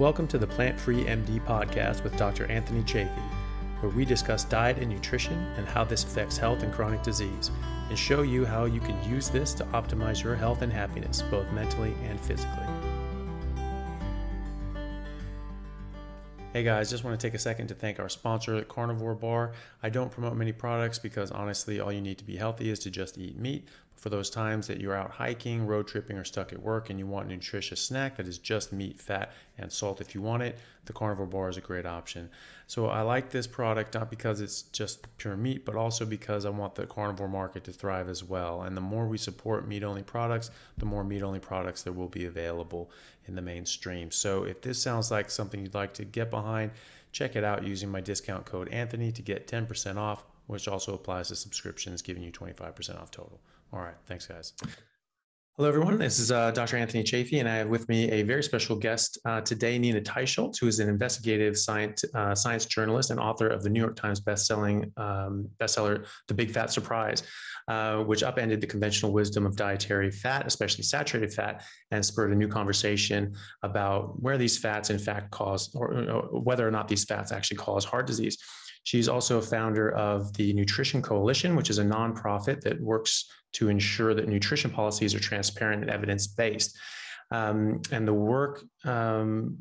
Welcome to the Plant Free MD podcast with Dr. Anthony Chaffee, where we discuss diet and nutrition and how this affects health and chronic disease, and show you how you can use this to optimize your health and happiness, both mentally and physically. Hey guys, just want to take a second to thank our sponsor, Carnivore Bar. I don't promote many products because honestly, all you need to be healthy is to just eat meat, for those times that you're out hiking, road tripping, or stuck at work and you want a nutritious snack that is just meat, fat, and salt if you want it, the carnivore bar is a great option. So I like this product not because it's just pure meat, but also because I want the carnivore market to thrive as well. And the more we support meat only products, the more meat only products there will be available in the mainstream. So if this sounds like something you'd like to get behind, check it out using my discount code Anthony to get 10% off, which also applies to subscriptions, giving you 25% off total. All right. Thanks, guys. Hello, everyone. This is uh, Dr. Anthony Chaffee, and I have with me a very special guest uh, today, Nina Teicholz, who is an investigative science, uh, science journalist and author of the New York Times bestselling um, bestseller, The Big Fat Surprise, uh, which upended the conventional wisdom of dietary fat, especially saturated fat, and spurred a new conversation about where these fats, in fact, cause, or, or whether or not these fats actually cause heart disease. She's also a founder of the Nutrition Coalition, which is a nonprofit that works to ensure that nutrition policies are transparent and evidence based. Um, and the work um,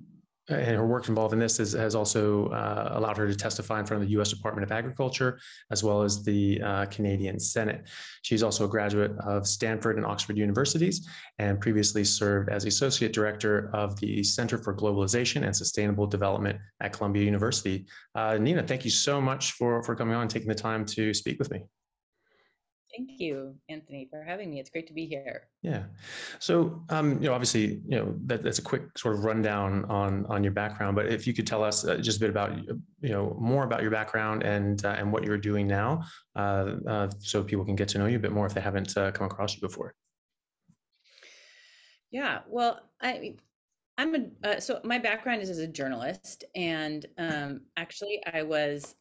and her work involved in this has, has also uh, allowed her to testify in front of the U.S. Department of Agriculture as well as the uh, Canadian Senate. She's also a graduate of Stanford and Oxford universities and previously served as associate director of the Center for Globalization and Sustainable Development at Columbia University. Uh, Nina, thank you so much for, for coming on and taking the time to speak with me. Thank you, Anthony, for having me. It's great to be here. Yeah. So, um, you know, obviously, you know, that, that's a quick sort of rundown on on your background. But if you could tell us uh, just a bit about, you know, more about your background and uh, and what you're doing now, uh, uh so people can get to know you a bit more if they haven't uh, come across you before. Yeah. Well, I. I'm a uh, so my background is as a journalist, and um, actually I was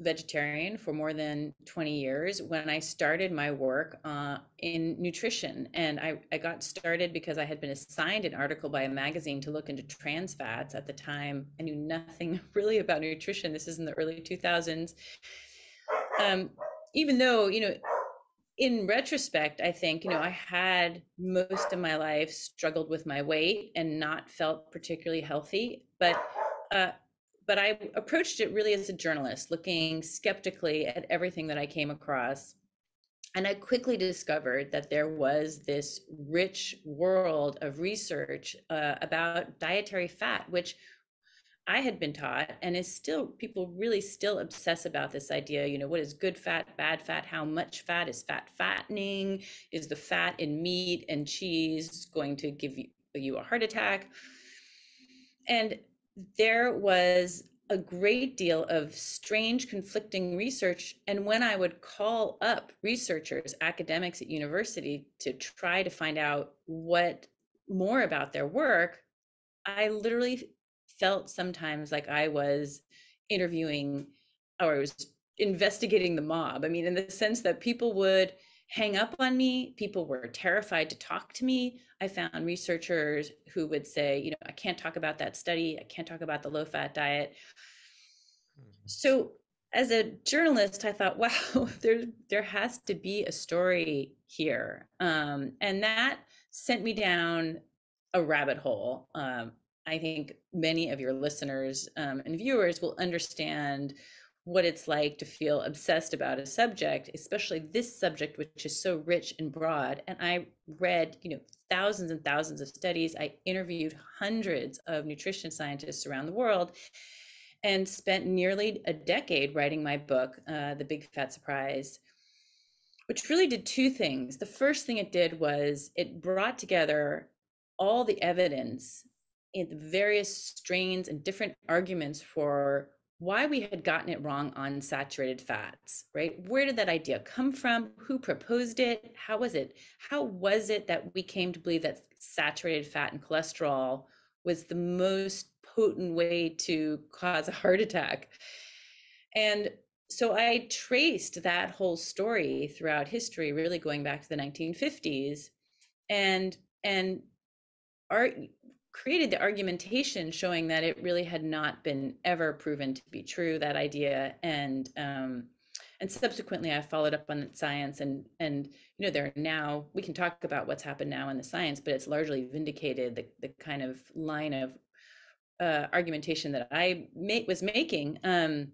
vegetarian for more than 20 years when I started my work uh, in nutrition. And I, I got started because I had been assigned an article by a magazine to look into trans fats. At the time, I knew nothing really about nutrition. This is in the early 2000s. Um, even though, you know, in retrospect, I think, you know, I had most of my life struggled with my weight and not felt particularly healthy. But uh, but I approached it really as a journalist, looking skeptically at everything that I came across. And I quickly discovered that there was this rich world of research uh, about dietary fat, which I had been taught, and is still, people really still obsess about this idea. You know, what is good fat, bad fat? How much fat? Is fat fattening? Is the fat in meat and cheese going to give you, you a heart attack? And there was a great deal of strange conflicting research. And when i would call up researchers academics at university to try to find out what more about their work i literally felt sometimes like i was interviewing or i was investigating the mob. I mean in the sense that people would hang up on me. People were terrified to talk to me. I found researchers who would say, you know, I can't talk about that study. I can't talk about the low fat diet. Mm-hmm. So as a journalist, I thought, wow, there there has to be a story here, um, and that sent me down a rabbit hole. Um, I think many of your listeners um, and viewers will understand what it's like to feel obsessed about a subject, especially this subject, which is so rich and broad. And I read, you know, thousands and thousands of studies. I interviewed hundreds of nutrition scientists around the world and spent nearly a decade writing my book, uh, The Big Fat Surprise, which really did two things. The first thing it did was it brought together all the evidence in the various strains and different arguments for why we had gotten it wrong on saturated fats, right? Where did that idea come from? Who proposed it? How was it? How was it that we came to believe that saturated fat and cholesterol was the most potent way to cause a heart attack? And so I traced that whole story throughout history, really going back to the 1950s. And and our created the argumentation showing that it really had not been ever proven to be true that idea. And um, and subsequently i followed up on science and and you know there are now we can talk about what's happened now in the science but it's largely vindicated the, the kind of line of uh, argumentation that i make, was making um,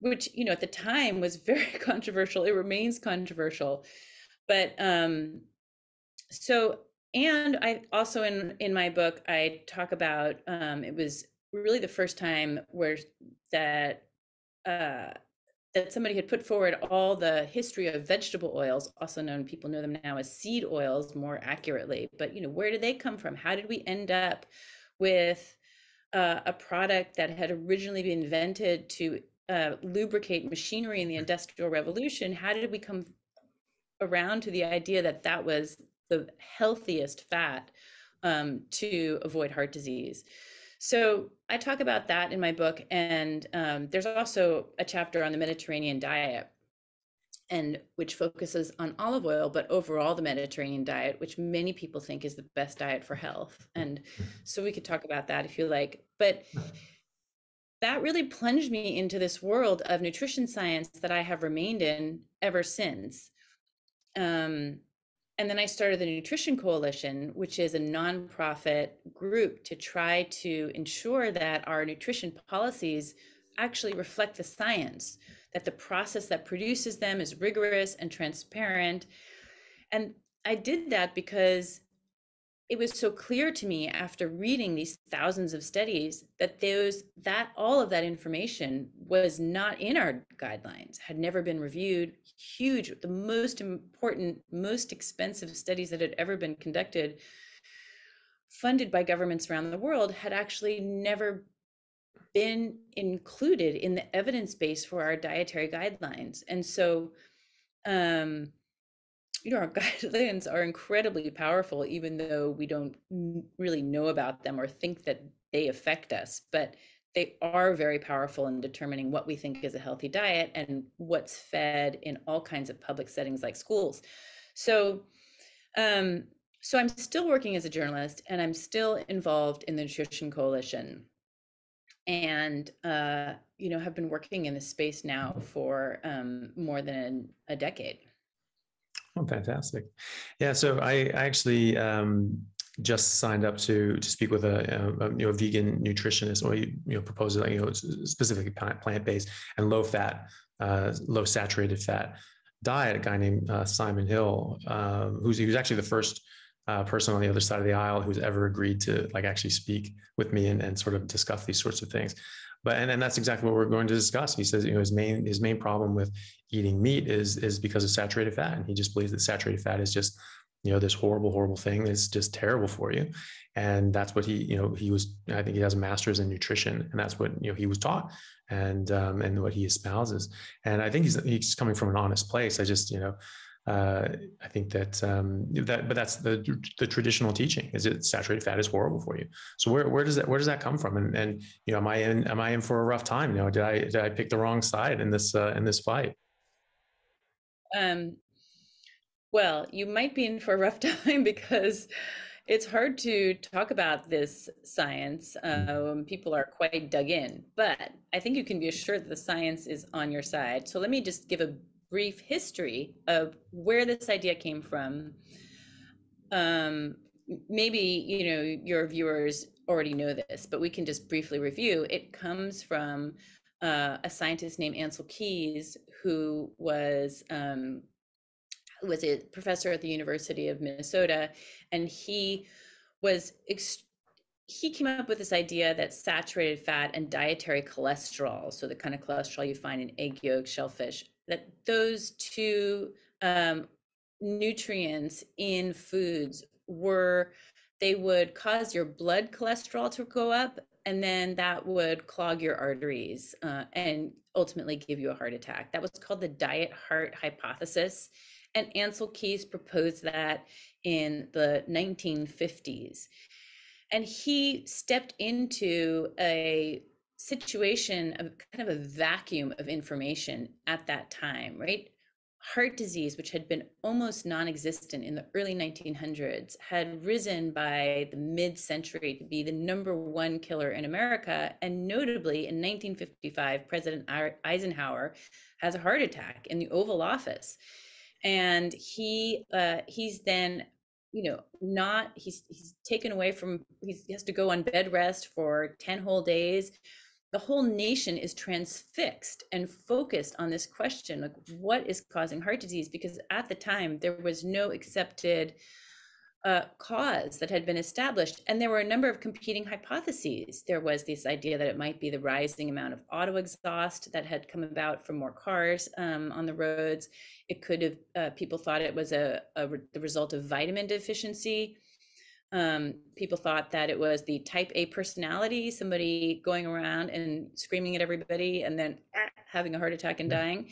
which you know at the time was very controversial. It remains controversial. But um so and i also in in my book i talk about um it was really the first time where that uh that somebody had put forward all the history of vegetable oils also known people know them now as seed oils more accurately. But you know where did they come from? How did we end up with uh, a product that had originally been invented to uh, lubricate machinery in the industrial revolution? How did we come around to the idea that that was the healthiest fat um, to avoid heart disease so I talk about that in my book, and um, there's also a chapter on the Mediterranean diet, and which focuses on olive oil, but overall the Mediterranean diet, which many people think is the best diet for health. And so we could talk about that if you like, but that really plunged me into this world of nutrition science that I have remained in ever since. Um, and then I started the Nutrition Coalition, which is a nonprofit group to try to ensure that our nutrition policies actually reflect the science, that the process that produces them is rigorous and transparent. And I did that because it was so clear to me after reading these thousands of studies that those that all of that information was not in our guidelines had never been reviewed huge the most important most expensive studies that had ever been conducted funded by governments around the world had actually never been included in the evidence base for our dietary guidelines. And so um you know, our guidelines are incredibly powerful, even though we don't really know about them or think that they affect us. But they are very powerful in determining what we think is a healthy diet and what's fed in all kinds of public settings like schools. So, um, so I'm still working as a journalist, and I'm still involved in the Nutrition Coalition, and uh, you know have been working in this space now for um, more than a decade. Oh, fantastic. Yeah, so I, I actually um, just signed up to to speak with a, a, you know vegan nutritionist, or you know propose you know specifically plant based and low fat, uh, low saturated fat diet. A guy named uh, Simon Hill, um, who's was actually the first uh, person on the other side of the aisle who's ever agreed to like actually speak with me and, and sort of discuss these sorts of things. But and, and that's exactly what we're going to discuss. He says, you know, his main his main problem with eating meat is is because of saturated fat, and he just believes that saturated fat is just you know this horrible horrible thing that's just terrible for you and that's what he you know he was i think he has a master's in nutrition and that's what you know he was taught and um, and what he espouses and i think he's he's coming from an honest place i just you know uh, I think that um, that, but that's the the traditional teaching is that saturated fat is horrible for you. So where where does that where does that come from? And and you know, am I in am I in for a rough time? You know, did I did I pick the wrong side in this uh, in this fight? Um, well, you might be in for a rough time because it's hard to talk about this science um, people are quite dug in but i think you can be assured that the science is on your side so let me just give a brief history of where this idea came from. Um, maybe you know your viewers already know this, but we can just briefly review. It comes from uh, a scientist named Ansel Keys, who was um, was a professor at the University of Minnesota, and he was ex- he came up with this idea that saturated fat and dietary cholesterol, so the kind of cholesterol you find in egg yolks, shellfish, that those two um, nutrients in foods were they would cause your blood cholesterol to go up and then that would clog your arteries uh, and ultimately give you a heart attack that was called the diet heart hypothesis and Ansel Keys proposed that in the 1950s and he stepped into a situation of kind of a vacuum of information at that time, right? Heart disease, which had been almost non existent in the early 1900s, had risen by the mid century to be the number one killer in America. And notably, in 1955, President Eisenhower has a heart attack in the Oval Office. And he uh, he's then you know not he's he's taken away from he has to go on bed rest for 10 whole days the whole nation is transfixed and focused on this question like what is causing heart disease? Because at the time there was no accepted uh, cause that had been established and there were a number of competing hypotheses. There was this idea that it might be the rising amount of auto exhaust that had come about from more cars um, on the roads. It could have uh, people thought it was a, a the result of vitamin deficiency um, people thought that it was the type A personality, somebody going around and screaming at everybody and then ah, having a heart attack and dying.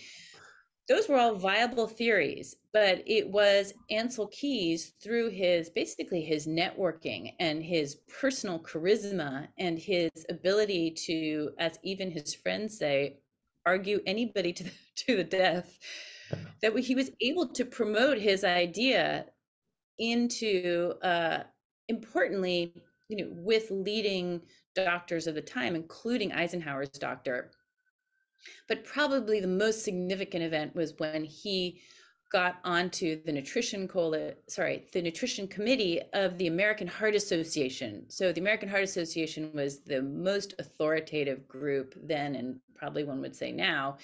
Those were all viable theories, but it was Ansel Keys through his basically his networking and his personal charisma and his ability to, as even his friends say, argue anybody to the, to the death, that he was able to promote his idea into uh, importantly, you know, with leading doctors of the time, including Eisenhower's doctor. But probably the most significant event was when he got onto the nutrition cola, sorry, the nutrition committee of the American Heart Association. So the American Heart Association was the most authoritative group then, and probably one would say now,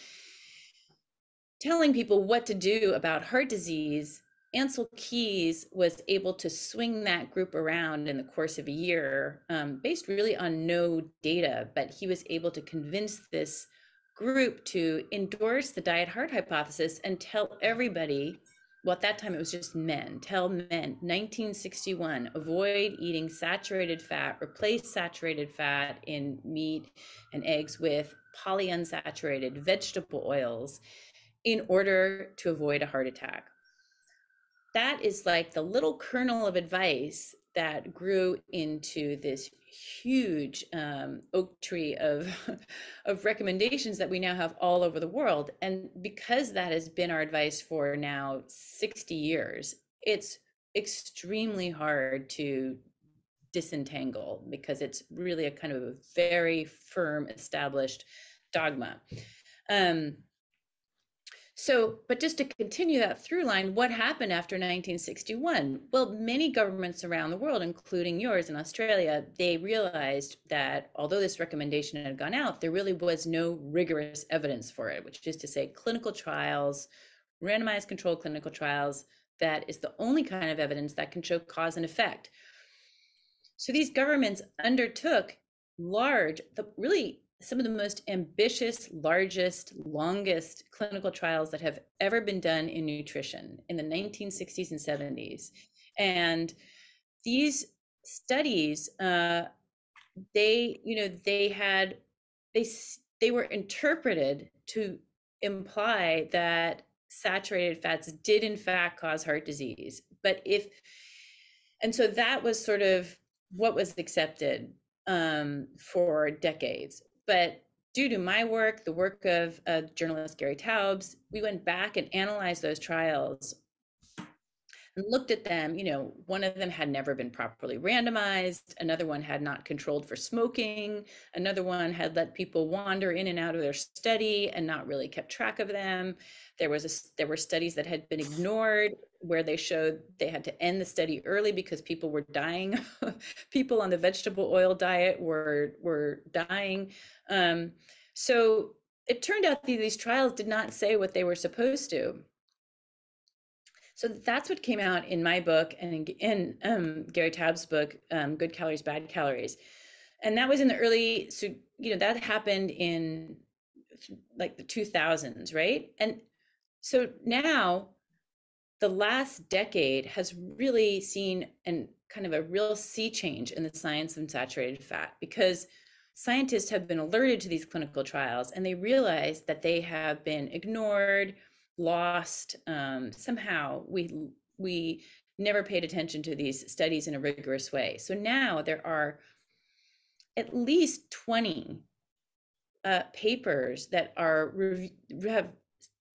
telling people what to do about heart disease Ansel Keys was able to swing that group around in the course of a year, um, based really on no data, but he was able to convince this group to endorse the diet heart hypothesis and tell everybody, well, at that time it was just men, tell men, 1961, avoid eating saturated fat, replace saturated fat in meat and eggs with polyunsaturated vegetable oils in order to avoid a heart attack that is like the little kernel of advice that grew into this huge um, oak tree of of recommendations that we now have all over the world and because that has been our advice for now 60 years it's extremely hard to disentangle because it's really a kind of a very firm established dogma. Um, so, but just to continue that through line, what happened after 1961? Well, many governments around the world, including yours in Australia, they realized that although this recommendation had gone out, there really was no rigorous evidence for it, which is to say, clinical trials, randomized controlled clinical trials, that is the only kind of evidence that can show cause and effect. So these governments undertook large, the really some of the most ambitious, largest, longest clinical trials that have ever been done in nutrition in the 1960s and 70s. And these studies, uh, they, you know, they had, they, they were interpreted to imply that saturated fats did in fact cause heart disease. But if, and so that was sort of what was accepted um, for decades. But due to my work, the work of uh, journalist Gary Taubes, we went back and analyzed those trials looked at them. You know, one of them had never been properly randomized, another one had not controlled for smoking, another one had let people wander in and out of their study and not really kept track of them. There was a, there were studies that had been ignored where they showed they had to end the study early because people were dying. people on the vegetable oil diet were were dying. Um, so it turned out these trials did not say what they were supposed to. So that's what came out in my book and in, um, Gary Taubes' book, um, Good Calories, Bad Calories. And that was in the early, so, you know, that happened in like the 2000s, right? And so now the last decade has really seen an kind of a real sea change in the science of saturated fat because scientists have been alerted to these clinical trials and they realize that they have been ignored lost um, somehow we we never paid attention to these studies in a rigorous way. So now there are at least 20 uh, papers that are have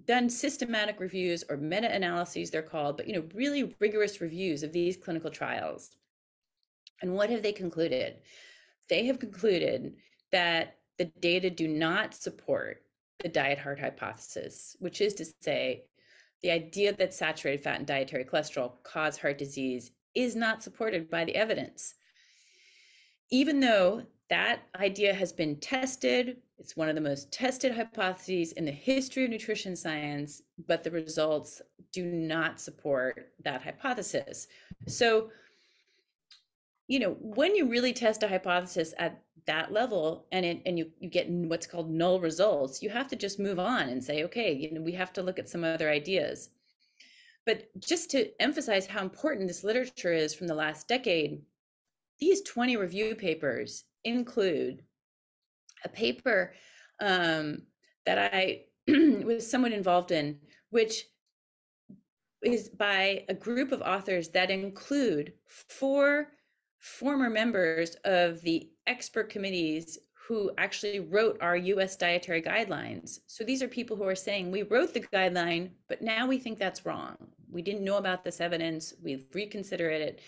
done systematic reviews or meta-analyses they're called but you know really rigorous reviews of these clinical trials. And what have they concluded? They have concluded that the data do not support the diet heart hypothesis which is to say the idea that saturated fat and dietary cholesterol cause heart disease is not supported by the evidence even though that idea has been tested. It's one of the most tested hypotheses in the history of nutrition science, but the results do not support that hypothesis. So, you know, when you really test a hypothesis at that level and it, and you, you get what's called null results, you have to just move on and say, okay, you know, we have to look at some other ideas. But just to emphasize how important this literature is from the last decade, these 20 review papers include a paper um, that I was somewhat involved in, which is by a group of authors that include four former members of the expert committees who actually wrote our US dietary guidelines. So these are people who are saying, we wrote the guideline, but now we think that's wrong. We didn't know about this evidence. We've reconsidered it.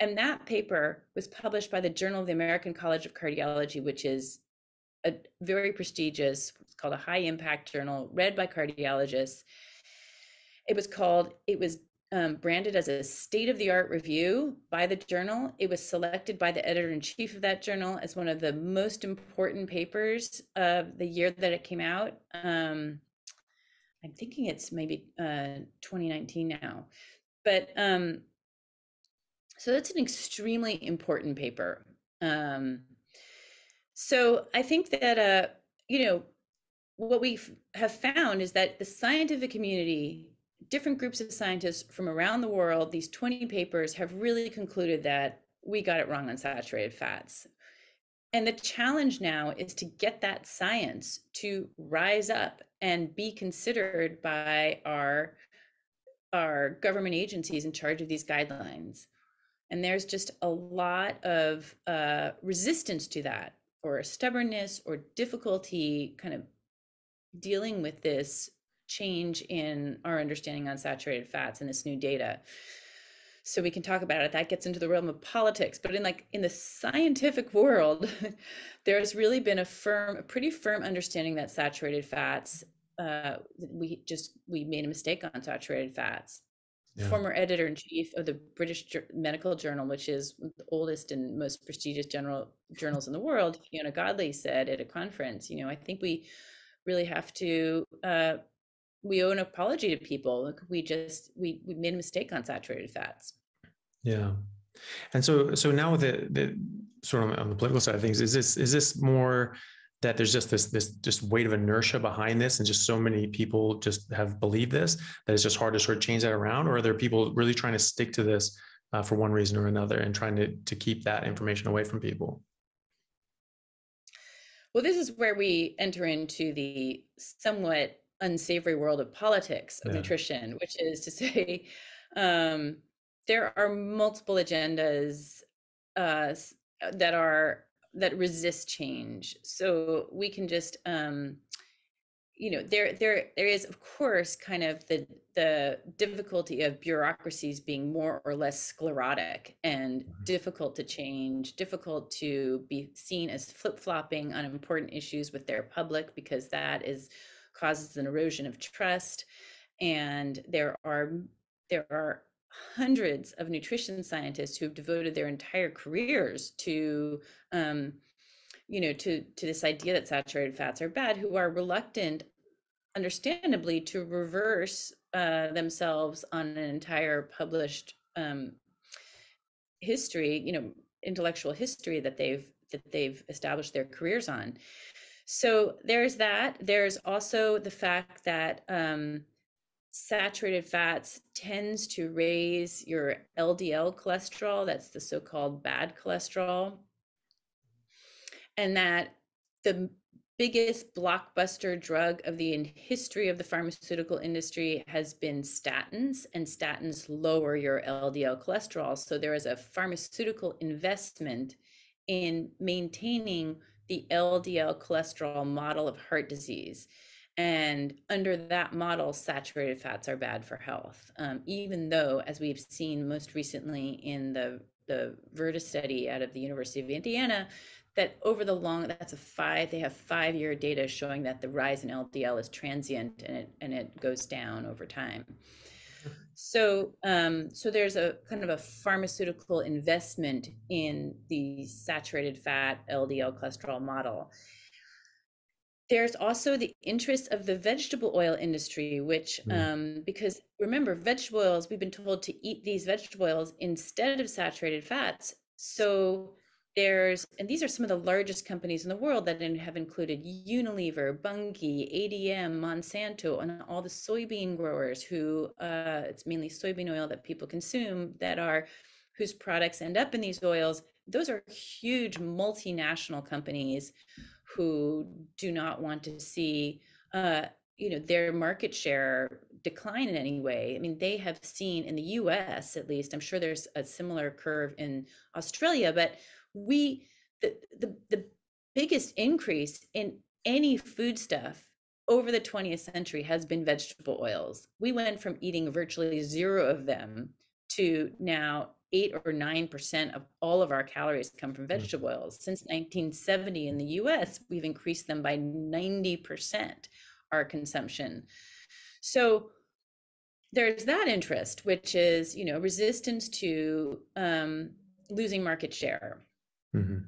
And that paper was published by the Journal of the American College of Cardiology, which is a very prestigious, it's called a high impact journal, read by cardiologists. It was called, it was um, branded as a state of the art review by the journal. It was selected by the editor in chief of that journal as one of the most important papers of the year that it came out. Um, I'm thinking it's maybe uh, 2019 now. But um, so that's an extremely important paper. Um, so I think that, uh, you know, what we have found is that the scientific community, different groups of scientists from around the world, these 20 papers have really concluded that we got it wrong on saturated fats. And the challenge now is to get that science to rise up and be considered by our, our government agencies in charge of these guidelines. And there's just a lot of uh, resistance to that, or stubbornness, or difficulty kind of dealing with this change in our understanding on saturated fats and this new data. So we can talk about it. That gets into the realm of politics, but in like in the scientific world, there's really been a firm, a pretty firm understanding that saturated fats. Uh, we just we made a mistake on saturated fats yeah. former editor in chief of the British Medical Journal, which is the oldest and most prestigious general journals in the world, Fiona Godlee said at a conference, you know, I think we really have to uh, we owe an apology to people. Like we just we we made a mistake on saturated fats. Yeah. And so so now with the the sort of on the political side of things, is this is this more that there's just this this just weight of inertia behind this and just so many people just have believed this that it's just hard to sort of change that around or are there people really trying to stick to this uh, for one reason or another and trying to to keep that information away from people well this is where we enter into the somewhat unsavory world of politics of yeah. nutrition which is to say um, there are multiple agendas uh, that are that resist change. So we can just, um, you know, there there there is of course kind of the the difficulty of bureaucracies being more or less sclerotic and mm-hmm. difficult to change, difficult to be seen as flip flopping on important issues with their public because that is causes an erosion of trust. And there are there are hundreds of nutrition scientists who have devoted their entire careers to um, you know to to this idea that saturated fats are bad who are reluctant understandably to reverse uh, themselves on an entire published um, history you know intellectual history that they've that they've established their careers on so there's that there's also the fact that um, saturated fats tends to raise your LDL cholesterol, that's the so called bad cholesterol. And that the biggest blockbuster drug of the history of the pharmaceutical industry has been statins, and statins lower your LDL cholesterol. So there is a pharmaceutical investment in maintaining the LDL cholesterol model of heart disease. And under that model, saturated fats are bad for health, um, even though, as we've seen most recently in the the Virta study out of the University of Indiana, that over the long that's a five they have five year data showing that the rise in ldl is transient and it and it goes down over time so um, so there's a kind of a pharmaceutical investment in the saturated fat ldl cholesterol model there's also the interest of the vegetable oil industry which mm. um, because remember vegetable oils we've been told to eat these vegetable oils instead of saturated fats so there's and these are some of the largest companies in the world that have included Unilever, Bunge, ADM, Monsanto, and all the soybean growers who uh, it's mainly soybean oil that people consume that are whose products end up in these oils. Those are huge multinational companies who do not want to see uh, you know their market share decline in any way i mean they have seen in the us at least i'm sure there's a similar curve in australia but we the, the the biggest increase in any foodstuff over the 20th century has been vegetable oils. We went from eating virtually zero of them to now 8 or 9% of all of our calories come from mm. vegetable oils. Since 1970 in the US, we've increased them by 90% our consumption. So there's that interest, which is, you know, resistance to um, losing market share. Mm-hmm.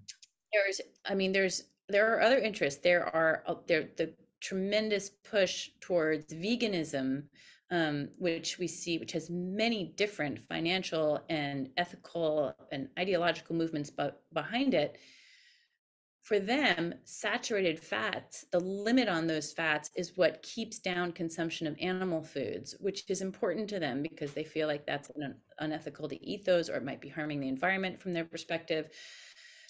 There's, I mean, there's there are other interests. There are uh, there the tremendous push towards veganism, um, which we see, which has many different financial and ethical and ideological movements but behind it. For them, saturated fats, the limit on those fats is what keeps down consumption of animal foods, which is important to them because they feel like that's un- unethical to eat those or it might be harming the environment from their perspective.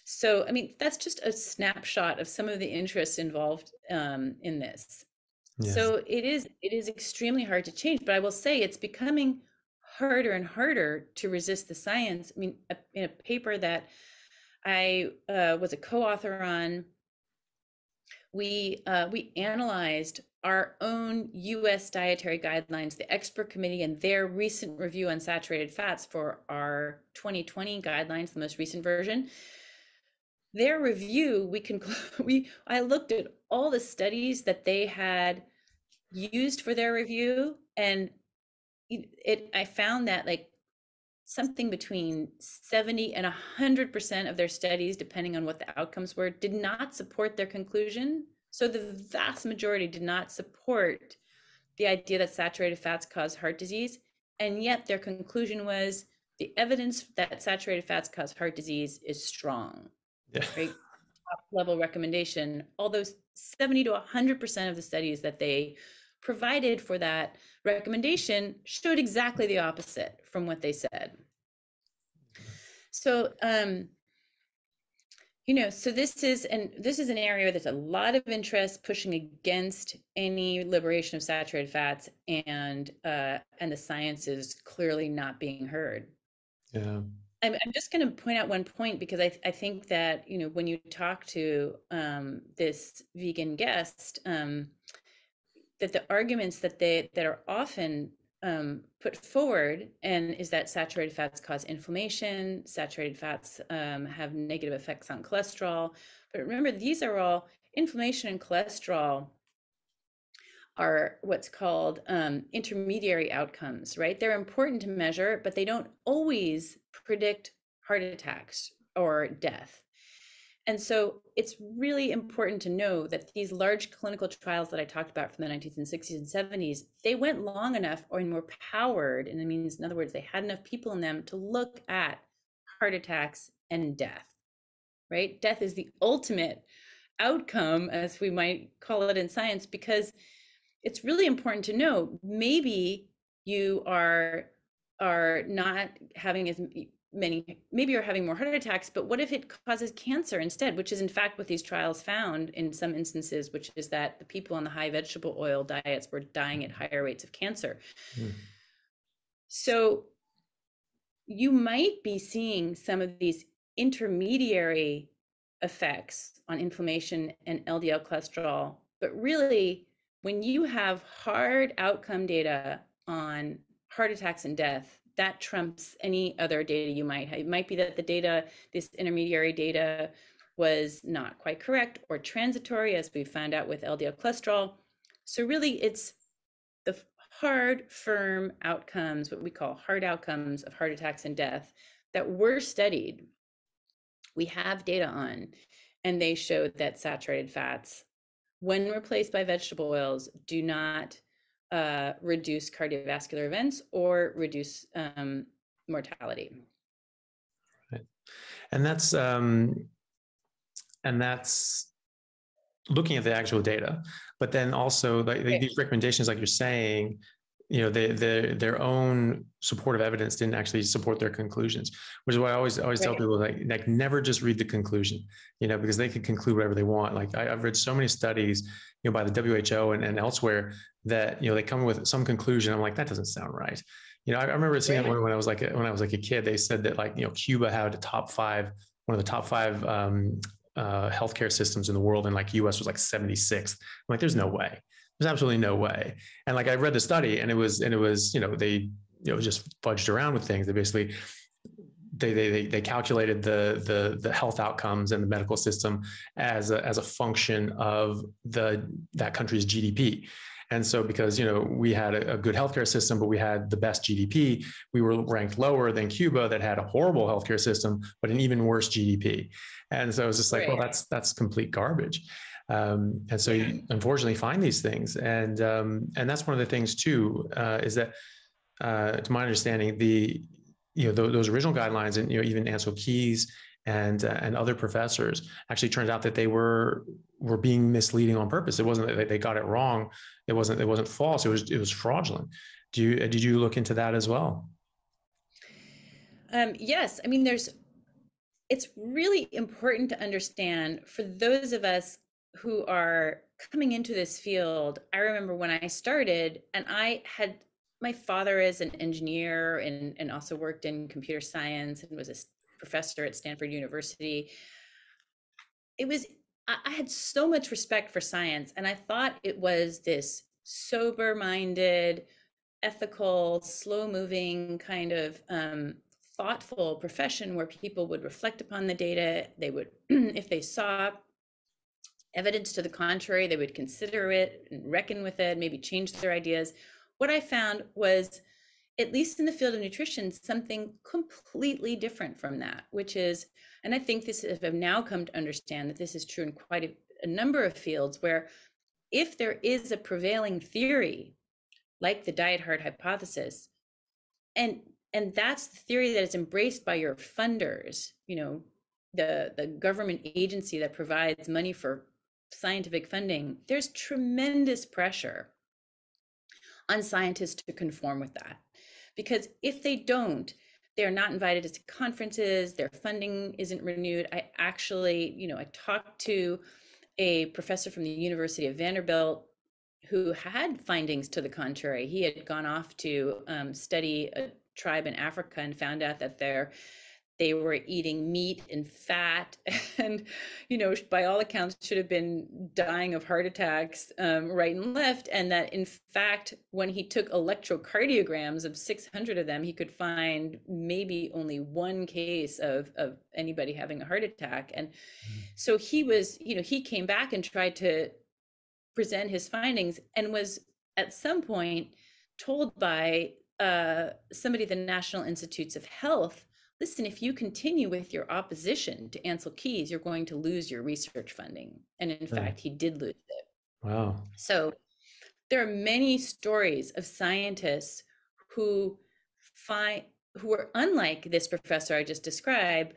So, I mean, that's just a snapshot of some of the interests involved um, in this. Yes. So it is it is extremely hard to change, but I will say it's becoming harder and harder to resist the science. I mean, a, in a paper that I uh, was a co-author on, we uh, we analyzed our own U.S. dietary guidelines, the expert committee, and their recent review on saturated fats for our 2020 guidelines, the most recent version their review we can we i looked at all the studies that they had used for their review and it, i found that like something between 70 and 100% of their studies depending on what the outcomes were did not support their conclusion. So the vast majority did not support the idea that saturated fats cause heart disease and yet their conclusion was the evidence that saturated fats cause heart disease is strong yeah. right? Top level recommendation. Although 70 to 100% of the studies that they provided for that recommendation showed exactly the opposite from what they said. So, um, you know, so this is and this is an area that's a lot of interest pushing against any liberation of saturated fats, and uh, and the science is clearly not being heard. Yeah. I'm, I'm just going to point out one point because I, I think that you know when you talk to um, this vegan guest, um, that the arguments that they that are often um, put forward and is that saturated fats cause inflammation, saturated fats um, have negative effects on cholesterol. But remember, these are all inflammation and cholesterol are what's called um, intermediary outcomes, right? They're important to measure, but they don't always predict heart attacks or death. And so it's really important to know that these large clinical trials that I talked about from the 1960s and 60s and 70s, they went long enough or more powered. And it means, in other words, they had enough people in them to look at heart attacks and death, right? Death is the ultimate outcome, as we might call it in science, because it's really important to know maybe you are are not having as many maybe you're having more heart attacks but what if it causes cancer instead which is in fact what these trials found in some instances which is that the people on the high vegetable oil diets were dying at higher rates of cancer mm. so you might be seeing some of these intermediary effects on inflammation and ldl cholesterol but really when you have hard outcome data on heart attacks and death, that trumps any other data you might have. It might be that the data, this intermediary data, was not quite correct or transitory, as we found out with LDL cholesterol. So, really, it's the hard, firm outcomes, what we call hard outcomes of heart attacks and death, that were studied. We have data on, and they showed that saturated fats, when replaced by vegetable oils, do not uh, reduce cardiovascular events or reduce um, mortality. Right. And that's um, and that's looking at the actual data, but then also like, okay. these recommendations, like you're saying, you know, they, they, their own supportive evidence didn't actually support their conclusions, which is why I always always right. tell people like like never just read the conclusion, you know, because they can conclude whatever they want. Like I, have read so many studies, you know, by the WHO and, and elsewhere that you know they come with some conclusion. I'm like that doesn't sound right. You know, I, I remember seeing right. when I was like a, when I was like a kid. They said that like you know Cuba had a top five, one of the top five um, uh, healthcare systems in the world, and like U.S. was like 76th. I'm like, there's no way. There's absolutely no way. And like I read the study, and it was and it was you know they you know just fudged around with things. They basically they, they, they calculated the, the, the health outcomes and the medical system as a, as a function of the, that country's GDP. And so, because you know we had a, a, good healthcare system, but we had the best GDP, we were ranked lower than Cuba that had a horrible healthcare system, but an even worse GDP. And so it was just like, right. well, that's that's complete garbage. Um, and so you unfortunately find these things, and um, and that's one of the things too uh, is that, uh, to my understanding, the you know those, those original guidelines, and you know even ansel Keys and uh, and other professors actually turned out that they were were being misleading on purpose. It wasn't that they got it wrong. It wasn't it wasn't false. It was it was fraudulent. Do you did you look into that as well? Um, yes, I mean there's. It's really important to understand for those of us who are coming into this field. I remember when I started, and I had my father is an engineer and and also worked in computer science and was a professor at Stanford University. It was, I had so much respect for science, and I thought it was this sober minded, ethical, slow moving, kind of um, thoughtful profession where people would reflect upon the data. They would, if they saw evidence to the contrary, they would consider it and reckon with it, maybe change their ideas. What I found was at least in the field of nutrition, something completely different from that, which is, and I think this is, I've now come to understand that this is true in quite a, a number of fields where if there is a prevailing theory, like the diet heart hypothesis, and and that's the theory that is embraced by your funders, you know, the the government agency that provides money for scientific funding, there's tremendous pressure on scientists to conform with that. Because if they don't they're not invited to conferences their funding isn't renewed. I actually you know i talked to a professor from the university of vanderbilt who had findings to the contrary. He had gone off to um, study a tribe in africa and found out that their they were eating meat and fat and you know by all accounts should have been dying of heart attacks um, right and left and that in fact when he took electrocardiograms of 600 of them he could find maybe only one case of, of anybody having a heart attack and mm-hmm. so he was you know he came back and tried to present his findings and was at some point told by uh, somebody the national institutes of health listen, if you continue with your opposition to Ansel Keys, you're going to lose your research funding. And in fact, he did lose it. Wow. So there are many stories of scientists who find who are unlike this professor I just described,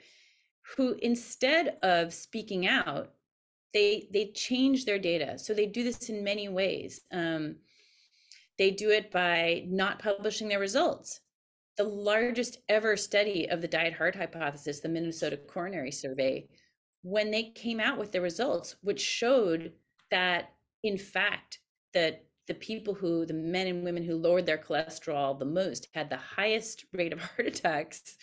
who instead of speaking out, they they change their data. So they do this in many ways. Um, they do it by not publishing their results the largest ever study of the diet heart hypothesis, the Minnesota Coronary Survey, when they came out with the results, which showed that, in fact, that the people who, the men and women who lowered their cholesterol the most, had the highest rate of heart attacks.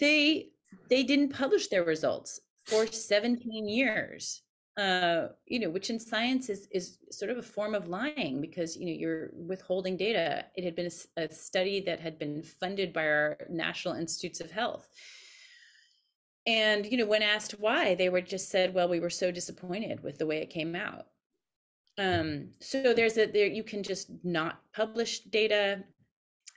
They they didn't publish their results for 17 years. Uh, you know, which in science is is sort of a form of lying because you know you're withholding data. It had been a, a study that had been funded by our national institutes of health, and you know, when asked why, they were just said, "Well, we were so disappointed with the way it came out." Um, so there's a there you can just not publish data.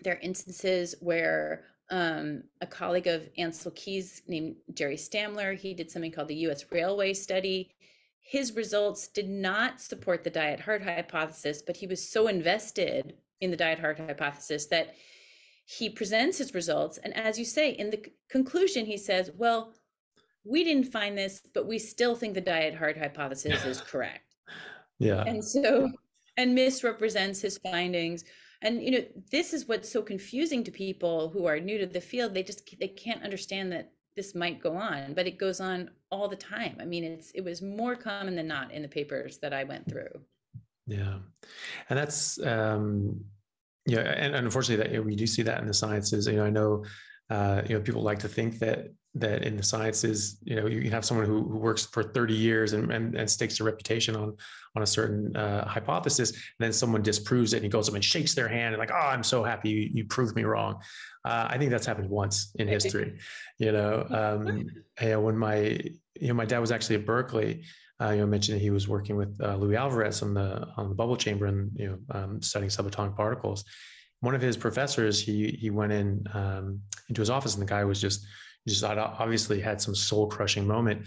There are instances where um, a colleague of Ansel Keys named Jerry Stamler, he did something called the U.S. Railway Study. His results did not support the diet heart hypothesis, but he was so invested in the diet heart hypothesis that he presents his results. And as you say, in the conclusion, he says, well, we didn't find this, but we still think the diet heart hypothesis is correct. Yeah. And so, and misrepresents his findings. And you know, this is what's so confusing to people who are new to the field. They just they can't understand that this might go on, but it goes on all the time. I mean, it's it was more common than not in the papers that I went through. Yeah, and that's um, yeah, and, and unfortunately, that you know, we do see that in the sciences. You know, I know uh, you know people like to think that that in the sciences, you know, you have someone who, who works for 30 years and, and, and stakes a reputation on, on a certain uh, hypothesis, and then someone disproves it and he goes up and shakes their hand and like, oh, I'm so happy you, you proved me wrong. Uh, I think that's happened once in history, you know, um, you know, when my, you know, my dad was actually at Berkeley, uh, you know, mentioned that he was working with uh, Louis Alvarez on the, on the bubble chamber and, you know, um, studying subatomic particles. One of his professors, he, he went in um, into his office and the guy was just, just obviously had some soul crushing moment.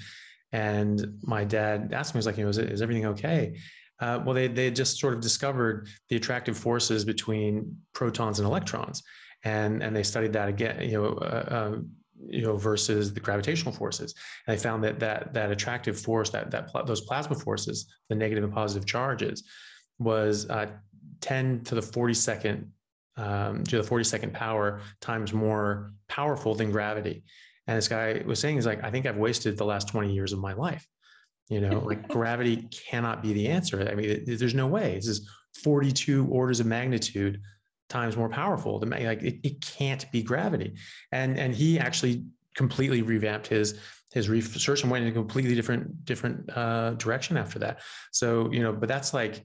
And my dad asked me, he was like, you know, is, is everything okay? Uh, well, they, they just sort of discovered the attractive forces between protons and electrons. And, and they studied that again, you know, uh, um, you know, versus the gravitational forces. And they found that that, that attractive force, that, that pl- those plasma forces, the negative and positive charges, was uh, 10 to the 42nd um, to the 42nd power times more powerful than gravity. And this guy was saying, he's like, I think I've wasted the last 20 years of my life. You know, like gravity cannot be the answer. I mean, there's no way. This is 42 orders of magnitude times more powerful. The like it, it can't be gravity. And and he actually completely revamped his his research and went in a completely different different uh, direction after that. So you know, but that's like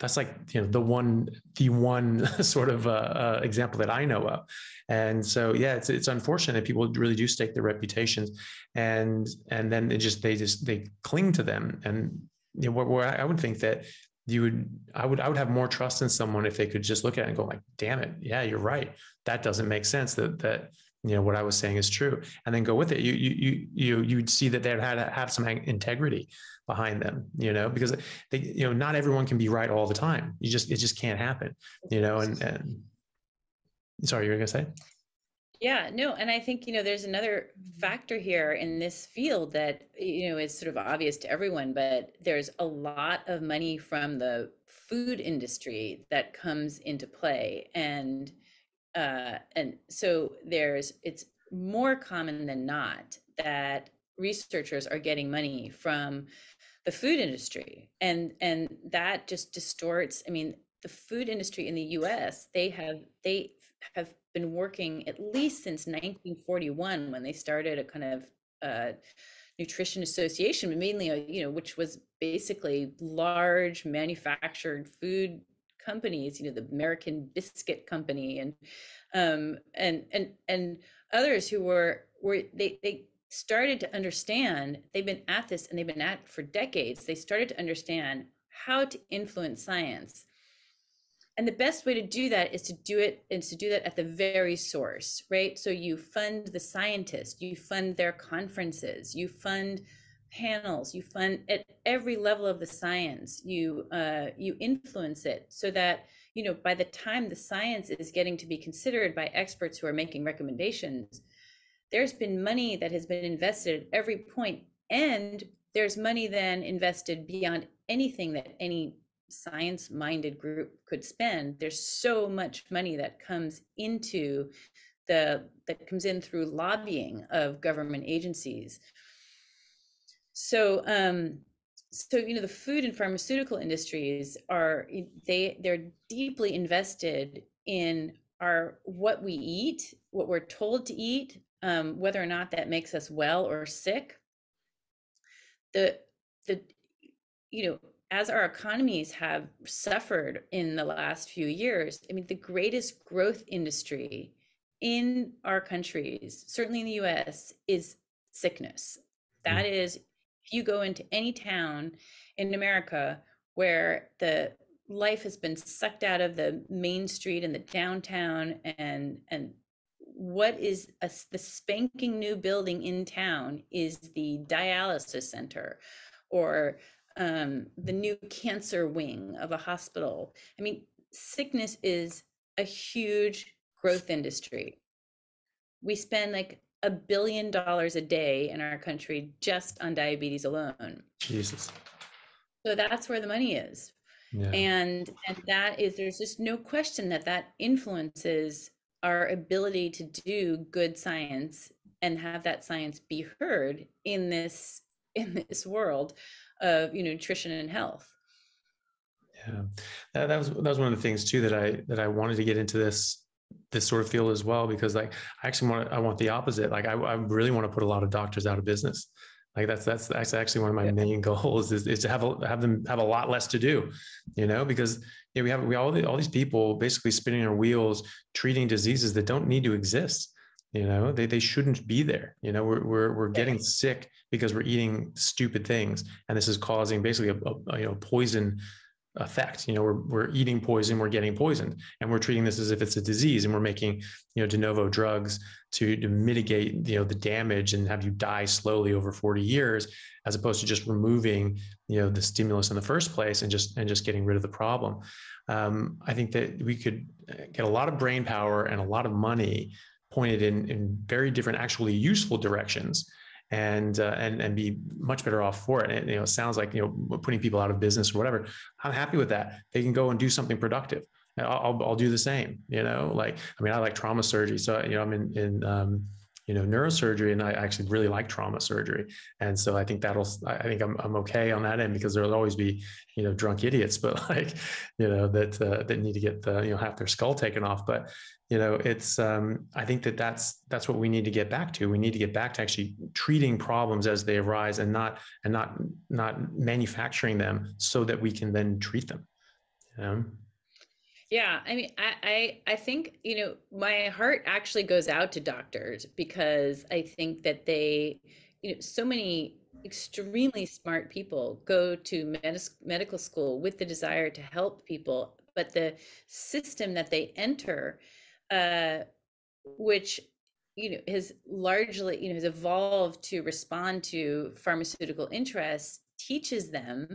that's like you know the one the one sort of uh, uh, example that I know of, and so yeah, it's it's unfortunate that people really do stake their reputations, and and then they just they just they cling to them, and you know, where, where I would think that you would I would I would have more trust in someone if they could just look at it and go like, damn it, yeah, you're right, that doesn't make sense that that you know what I was saying is true, and then go with it. You you you you you'd see that they had to have some integrity behind them, you know, because they you know not everyone can be right all the time. You just it just can't happen, you know. And, and sorry, you were gonna say. Yeah, no, and I think you know there's another factor here in this field that you know is sort of obvious to everyone, but there's a lot of money from the food industry that comes into play, and uh, and so there's it's more common than not that researchers are getting money from the food industry and and that just distorts i mean the food industry in the us they have they have been working at least since 1941 when they started a kind of uh, nutrition association mainly uh, you know which was basically large manufactured food companies, you know, the American Biscuit Company and um, and and and others who were were they they started to understand they've been at this and they've been at for decades they started to understand how to influence science and the best way to do that is to do it is to do that at the very source right? So you fund the scientists you fund their conferences you fund panels you fund at every level of the science you uh, you influence it so that you know by the time the science is getting to be considered by experts who are making recommendations there's been money that has been invested at every point and there's money then invested beyond anything that any science minded group could spend there's so much money that comes into the that comes in through lobbying of government agencies so, um, so you know, the food and pharmaceutical industries are they they're deeply invested in our what we eat, what we're told to eat, um, whether or not that makes us well or sick. The the you know as our economies have suffered in the last few years i mean the greatest growth industry in our countries certainly in the us is sickness That mm. if you go into any town in america where the life has been sucked out of the main street and the downtown and and what is a, the spanking new building in town is the dialysis center or um, the new cancer wing of a hospital. I mean sickness is a huge growth industry. We spend like a billion dollars a day in our country just on diabetes alone. Jesus. So that's where the money is. Yeah. and and that is there's just no question that that influences our ability to do good science and have that science be heard in this in this world of you know nutrition and health yeah that, that was that was one of the things too that i that i wanted to get into this this sort of field as well because like i actually want i want the opposite like I, I really want to put a lot of doctors out of business like that's that's that's actually one of my yeah. main goals is, is to have a, have them have a lot less to do, you know, because you know, we have we all all these people basically spinning their wheels, treating diseases that don't need to exist. You know, they they shouldn't be there. You know, we're we're we're getting sick because we're eating stupid things, and this is causing basically a, a you know poison effect. You know, we're we're eating poison, we're getting poisoned, and we're treating this as if it's a disease, and we're making you know de novo drugs to to mitigate you know the damage and have you die slowly over 40 years, as opposed to just removing you know the stimulus in the first place and just and just getting rid of the problem. Um, I think that we could uh, get a lot of brain power and a lot of money pointed in in very different, actually useful directions and uh, and and be much better off for it. And you know, it sounds like you know putting people out of business or whatever. I'm happy with that. They can go and do something productive. I'll, I'll do the same. You know, like I mean, I like trauma surgery, so you know, I'm in in um, you know neurosurgery, and I actually really like trauma surgery, and so I think that'll I think I'm I'm okay on that end because there'll always be you know drunk idiots, but like you know that uh, that need to get the you know half their skull taken off, but you know it's um, i think that that's that's what we need to get back to. We need to get back to actually treating problems as they arise and not and not not manufacturing them so that we can then treat them. You know? Yeah i mean I, I i think you know my heart actually goes out to doctors because i think that they you know so many extremely smart people go to med- medical school with the desire to help people but the system that they enter uh, which you know has largely you know has evolved to respond to pharmaceutical interests teaches them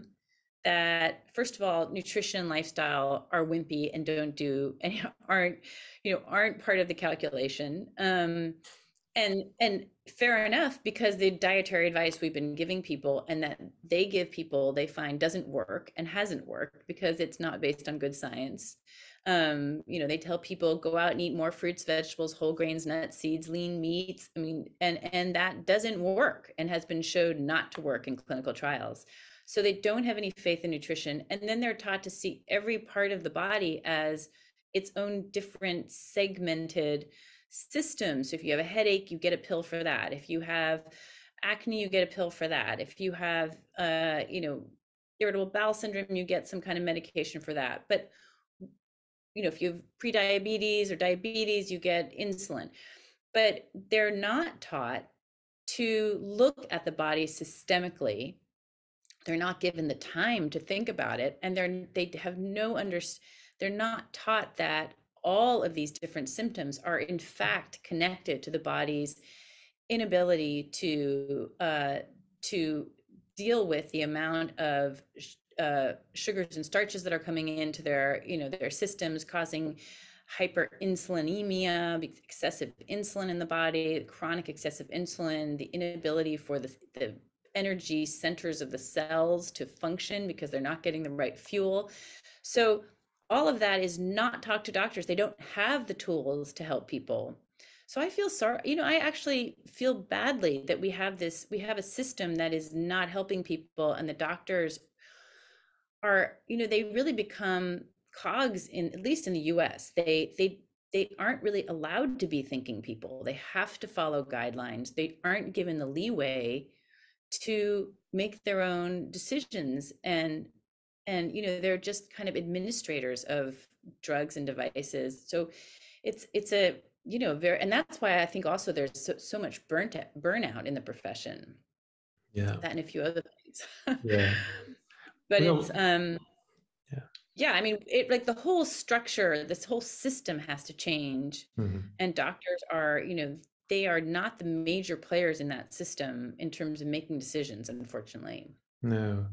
that first of all nutrition and lifestyle are wimpy and don't do and aren't you know aren't part of the calculation um and and fair enough because the dietary advice we've been giving people and that they give people they find doesn't work and hasn't worked because it's not based on good science um, you know, they tell people go out and eat more fruits, vegetables, whole grains, nuts, seeds, lean meats. I mean, and and that doesn't work and has been showed not to work in clinical trials. So they don't have any faith in nutrition. And then they're taught to see every part of the body as its own different segmented system. So if you have a headache, you get a pill for that. If you have acne, you get a pill for that. If you have uh, you know, irritable bowel syndrome, you get some kind of medication for that. But you know, if you have prediabetes or diabetes, you get insulin. But they're not taught to look at the body systemically. They're not given the time to think about it, and they're they have no under. They're not taught that all of these different symptoms are in fact connected to the body's inability to uh, to deal with the amount of uh, sugars and starches that are coming into their you know their systems causing hyperinsulinemia excessive insulin in the body chronic excessive insulin the inability for the, the energy centers of the cells to function because they're not getting the right fuel. So all of that is not talked to doctors. They don't have the tools to help people. So i feel sorry you know i actually feel badly that we have this we have a system that is not helping people and the doctors are you know they really become cogs in at least in the US they they they aren't really allowed to be thinking people. They have to follow guidelines. They aren't given the leeway to make their own decisions and and you know they're just kind of administrators of drugs and devices so it's it's a you know very and that's why i think also there's so, so much burnt burnout in the profession. Yeah. That and a few other things. Yeah. But well, it's um yeah. yeah i mean it like the whole structure this whole system has to change mm-hmm. and doctors are you know they are not the major players in that system in terms of making decisions unfortunately no,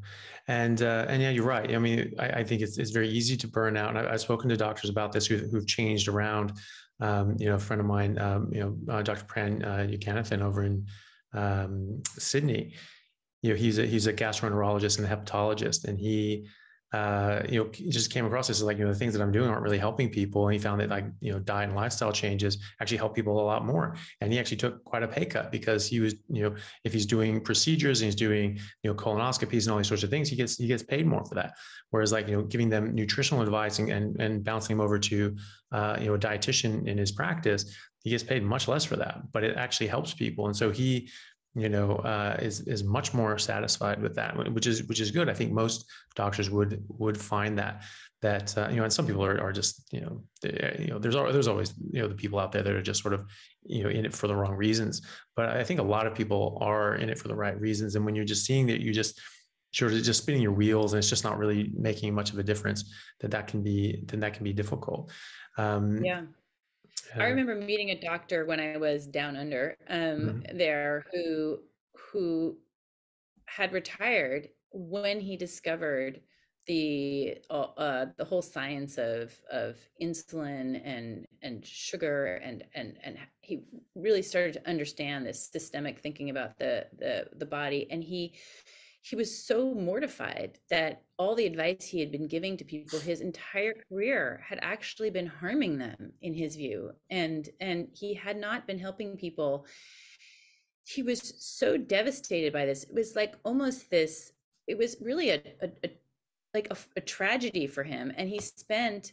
and uh, and yeah, you're right. I mean, I, I think it's, it's very easy to burn out. And I, have spoken to doctors about this who, who've changed around. Um, you know, a friend of mine, um, you know, uh, Dr. Pran uh, over in um, Sydney. You know, he's a he's a gastroenterologist and a hepatologist, and he uh, you know, just came across this as like, you know, the things that I'm doing aren't really helping people. And he found that like, you know, diet and lifestyle changes actually help people a lot more. And he actually took quite a pay cut because he was, you know, if he's doing procedures and he's doing, you know, colonoscopies and all these sorts of things, he gets, he gets paid more for that. Whereas like, you know, giving them nutritional advice and, and, and bouncing them over to, uh, you know, a dietitian in his practice, he gets paid much less for that, but it actually helps people. And so he you know, uh, is is much more satisfied with that, which is which is good. I think most doctors would would find that that uh, you know, and some people are, are just you know, you know, there's there's always you know the people out there that are just sort of you know in it for the wrong reasons. But I think a lot of people are in it for the right reasons. And when you're just seeing that you just sort of just spinning your wheels and it's just not really making much of a difference, that that can be then that can be difficult. Um, yeah. I remember meeting a doctor when I was down under um, mm-hmm. there who who had retired when he discovered the uh, uh, the whole science of of insulin and and sugar and and and he really started to understand this systemic thinking about the the the body and he he was so mortified that all the advice he had been giving to people his entire career had actually been harming them in his view and and he had not been helping people. He was so devastated by this. It was like almost this it was really a, a, a like a, a tragedy for him and he spent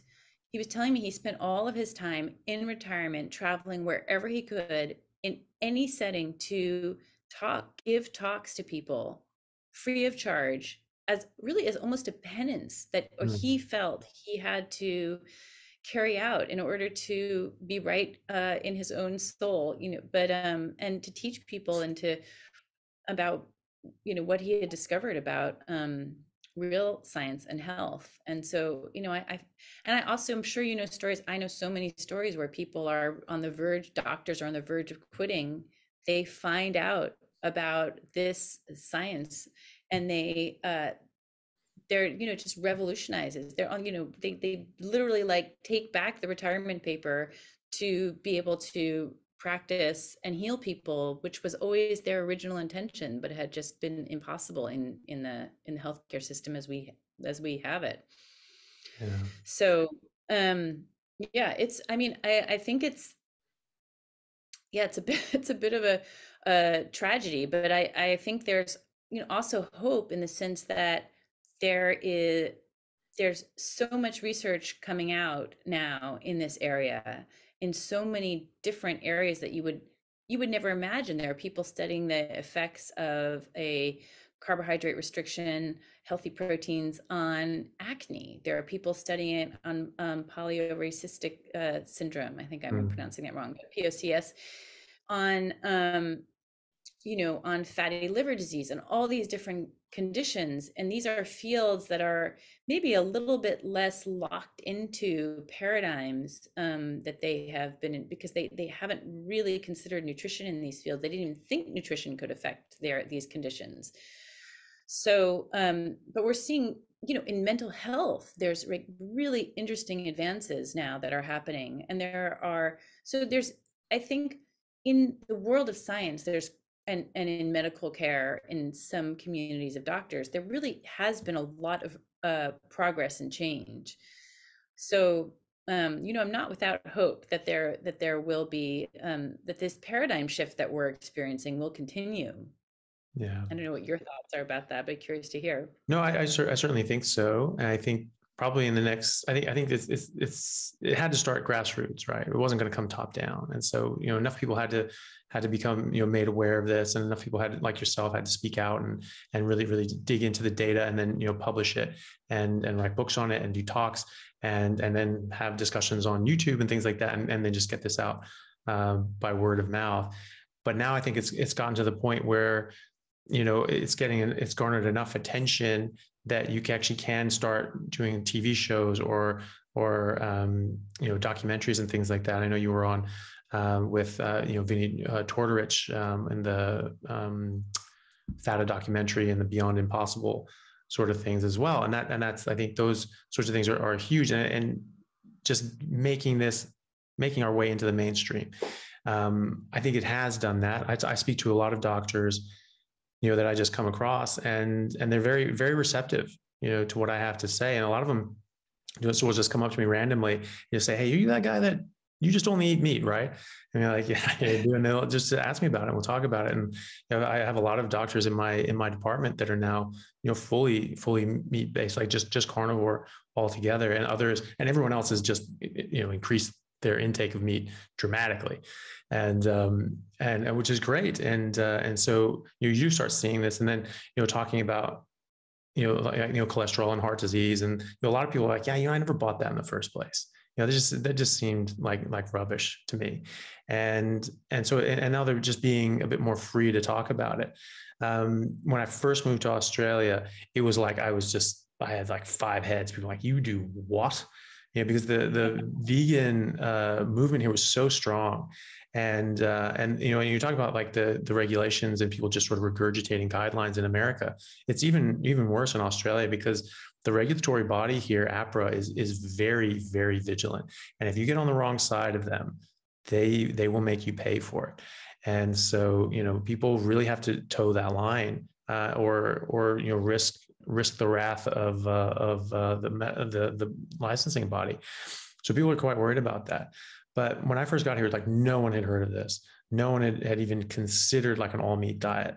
he was telling me he spent all of his time in retirement traveling wherever he could in any setting to talk give talks to people free of charge as really as almost a penance that mm. he felt he had to carry out in order to be right uh, in his own soul you know but um and to teach people and to about you know what he had discovered about um real science and health and so you know I, I and i also i'm sure you know stories i know so many stories where people are on the verge doctors are on the verge of quitting they find out about this science and they uh they're you know just revolutionizes they're on you know they they literally like take back the retirement paper to be able to practice and heal people which was always their original intention but had just been impossible in in the in the healthcare system as we as we have it yeah. so um yeah it's i mean i i think it's yeah it's a bit it's a bit of a a tragedy but i i think there's you know also hope in the sense that there is there's so much research coming out now in this area in so many different areas that you would you would never imagine. There are people studying the effects of a carbohydrate restriction healthy proteins on acne. There are people studying it on um, polycystic uh, syndrome. I think i'm mm. pronouncing that wrong but pocs on um, you know, on fatty liver disease and all these different conditions. And these are fields that are maybe a little bit less locked into paradigms um, that they have been in because they, they haven't really considered nutrition in these fields. They didn't even think nutrition could affect their these conditions. So, um, but we're seeing, you know, in mental health, there's re- really interesting advances now that are happening. And there are, so there's, I think, in the world of science, there's and and in medical care in some communities of doctors there really has been a lot of uh, progress and change. So um, you know i'm not without hope that there that there will be um, that this paradigm shift that we're experiencing will continue. Yeah. I don't know what your thoughts are about that but curious to hear. No i, I, cer- I certainly think so and i think probably in the next i think i think it's, it's it's it had to start grassroots right? It wasn't going to come top down. And so you know enough people had to had to become you know made aware of this and enough people had like yourself had to speak out and and really really dig into the data and then you know publish it and and write books on it and do talks and and then have discussions on youtube and things like that and, and then just get this out uh, by word of mouth. But now i think it's it's gotten to the point where you know it's getting it's garnered enough attention that you actually can start doing TV shows or or um, you know documentaries and things like that. I know you were on uh, with uh, you know Vinnie uh, Tortorich um, in the um, Fat: A documentary and the Beyond Impossible sort of things as well. And that and that's I think those sorts of things are, are huge and, and just making this making our way into the mainstream. Um, I think it has done that. I, I speak to a lot of doctors you know that I just come across. And and they're very very receptive you know to what I have to say. And a lot of them just will just come up to me randomly and say hey are you that guy that you just only eat meat right? And you're like yeah, do. And they'll just ask me about it and we'll talk about it. And you know, I have a lot of doctors in my in my department that are now you know fully fully meat based like just just carnivore altogether. And others and everyone else is just you know increased their intake of meat dramatically and um, and, and which is great. And uh, and so you you start seeing this, and then you know talking about you know like, you know cholesterol and heart disease, and you know, a lot of people are like, yeah, you know, I never bought that in the first place. You know, just that just seemed like like rubbish to me, and and so and now they're just being a bit more free to talk about it. Um, when I first moved to Australia, it was like I was just I had like five heads. People like, you do what? Yeah, because the the vegan uh, movement here was so strong, and uh, and you know when you talk about like the the regulations and people just sort of regurgitating guidelines in America, it's even even worse in Australia because the regulatory body here, AHPRA, is is very very vigilant, and if you get on the wrong side of them, they they will make you pay for it, and so you know people really have to toe that line uh, or or you know risk risk the wrath of uh, of uh, the the the licensing body. So people are quite worried about that. But when I first got here, like no one had heard of this. No one had, had even considered like an all meat diet.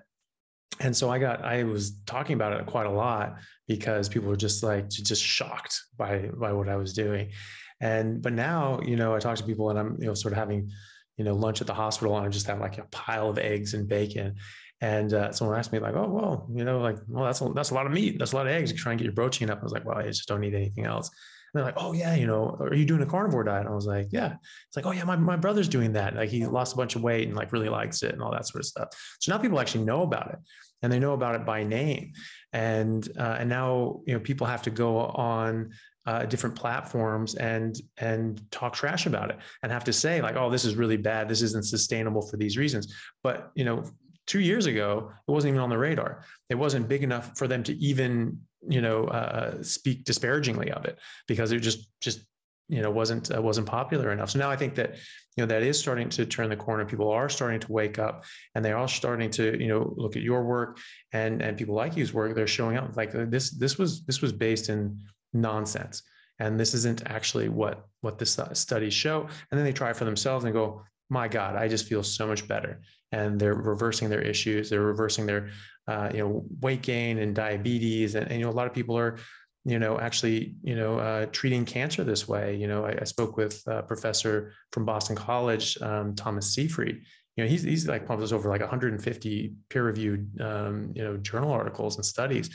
And so I got, I was talking about it quite a lot because people were just like, just shocked by, by what I was doing. And, but now, you know, I talk to people and I'm, you know, sort of having, you know, lunch at the hospital and I just have like a pile of eggs and bacon. And uh, someone asked me like, oh, well, you know, like, well, that's a, that's a lot of meat. That's a lot of eggs. You try and get your protein up. I was like, well, I just don't need anything else they're like, oh yeah, you know, are you doing a carnivore diet? And I was like, yeah. It's like, oh yeah, my, my brother's doing that. Like he lost a bunch of weight and like really likes it and all that sort of stuff. So now people actually know about it and they know about it by name. And uh, and now you know people have to go on uh, different platforms and and talk trash about it and have to say like, oh, this is really bad. This isn't sustainable for these reasons. But you know, two years ago, it wasn't even on the radar. It wasn't big enough for them to even you know uh, speak disparagingly of it because it just just you know wasn't uh, wasn't popular enough. So now i think that you know that is starting to turn the corner. People are starting to wake up and they are starting to you know look at your work and and people like you's work. They're showing up like uh, this this was this was based in nonsense. And this isn't actually what what the studies show. And then they try for themselves and go my god i just feel so much better. And they're reversing their issues. They're reversing their uh, you know weight gain and diabetes. And, and, you know a lot of people are you know actually you know uh, treating cancer this way. You know i, I spoke with a professor from boston college um, thomas seyfried. You know he's, he's like published over like 150 peer-reviewed um, you know journal articles and studies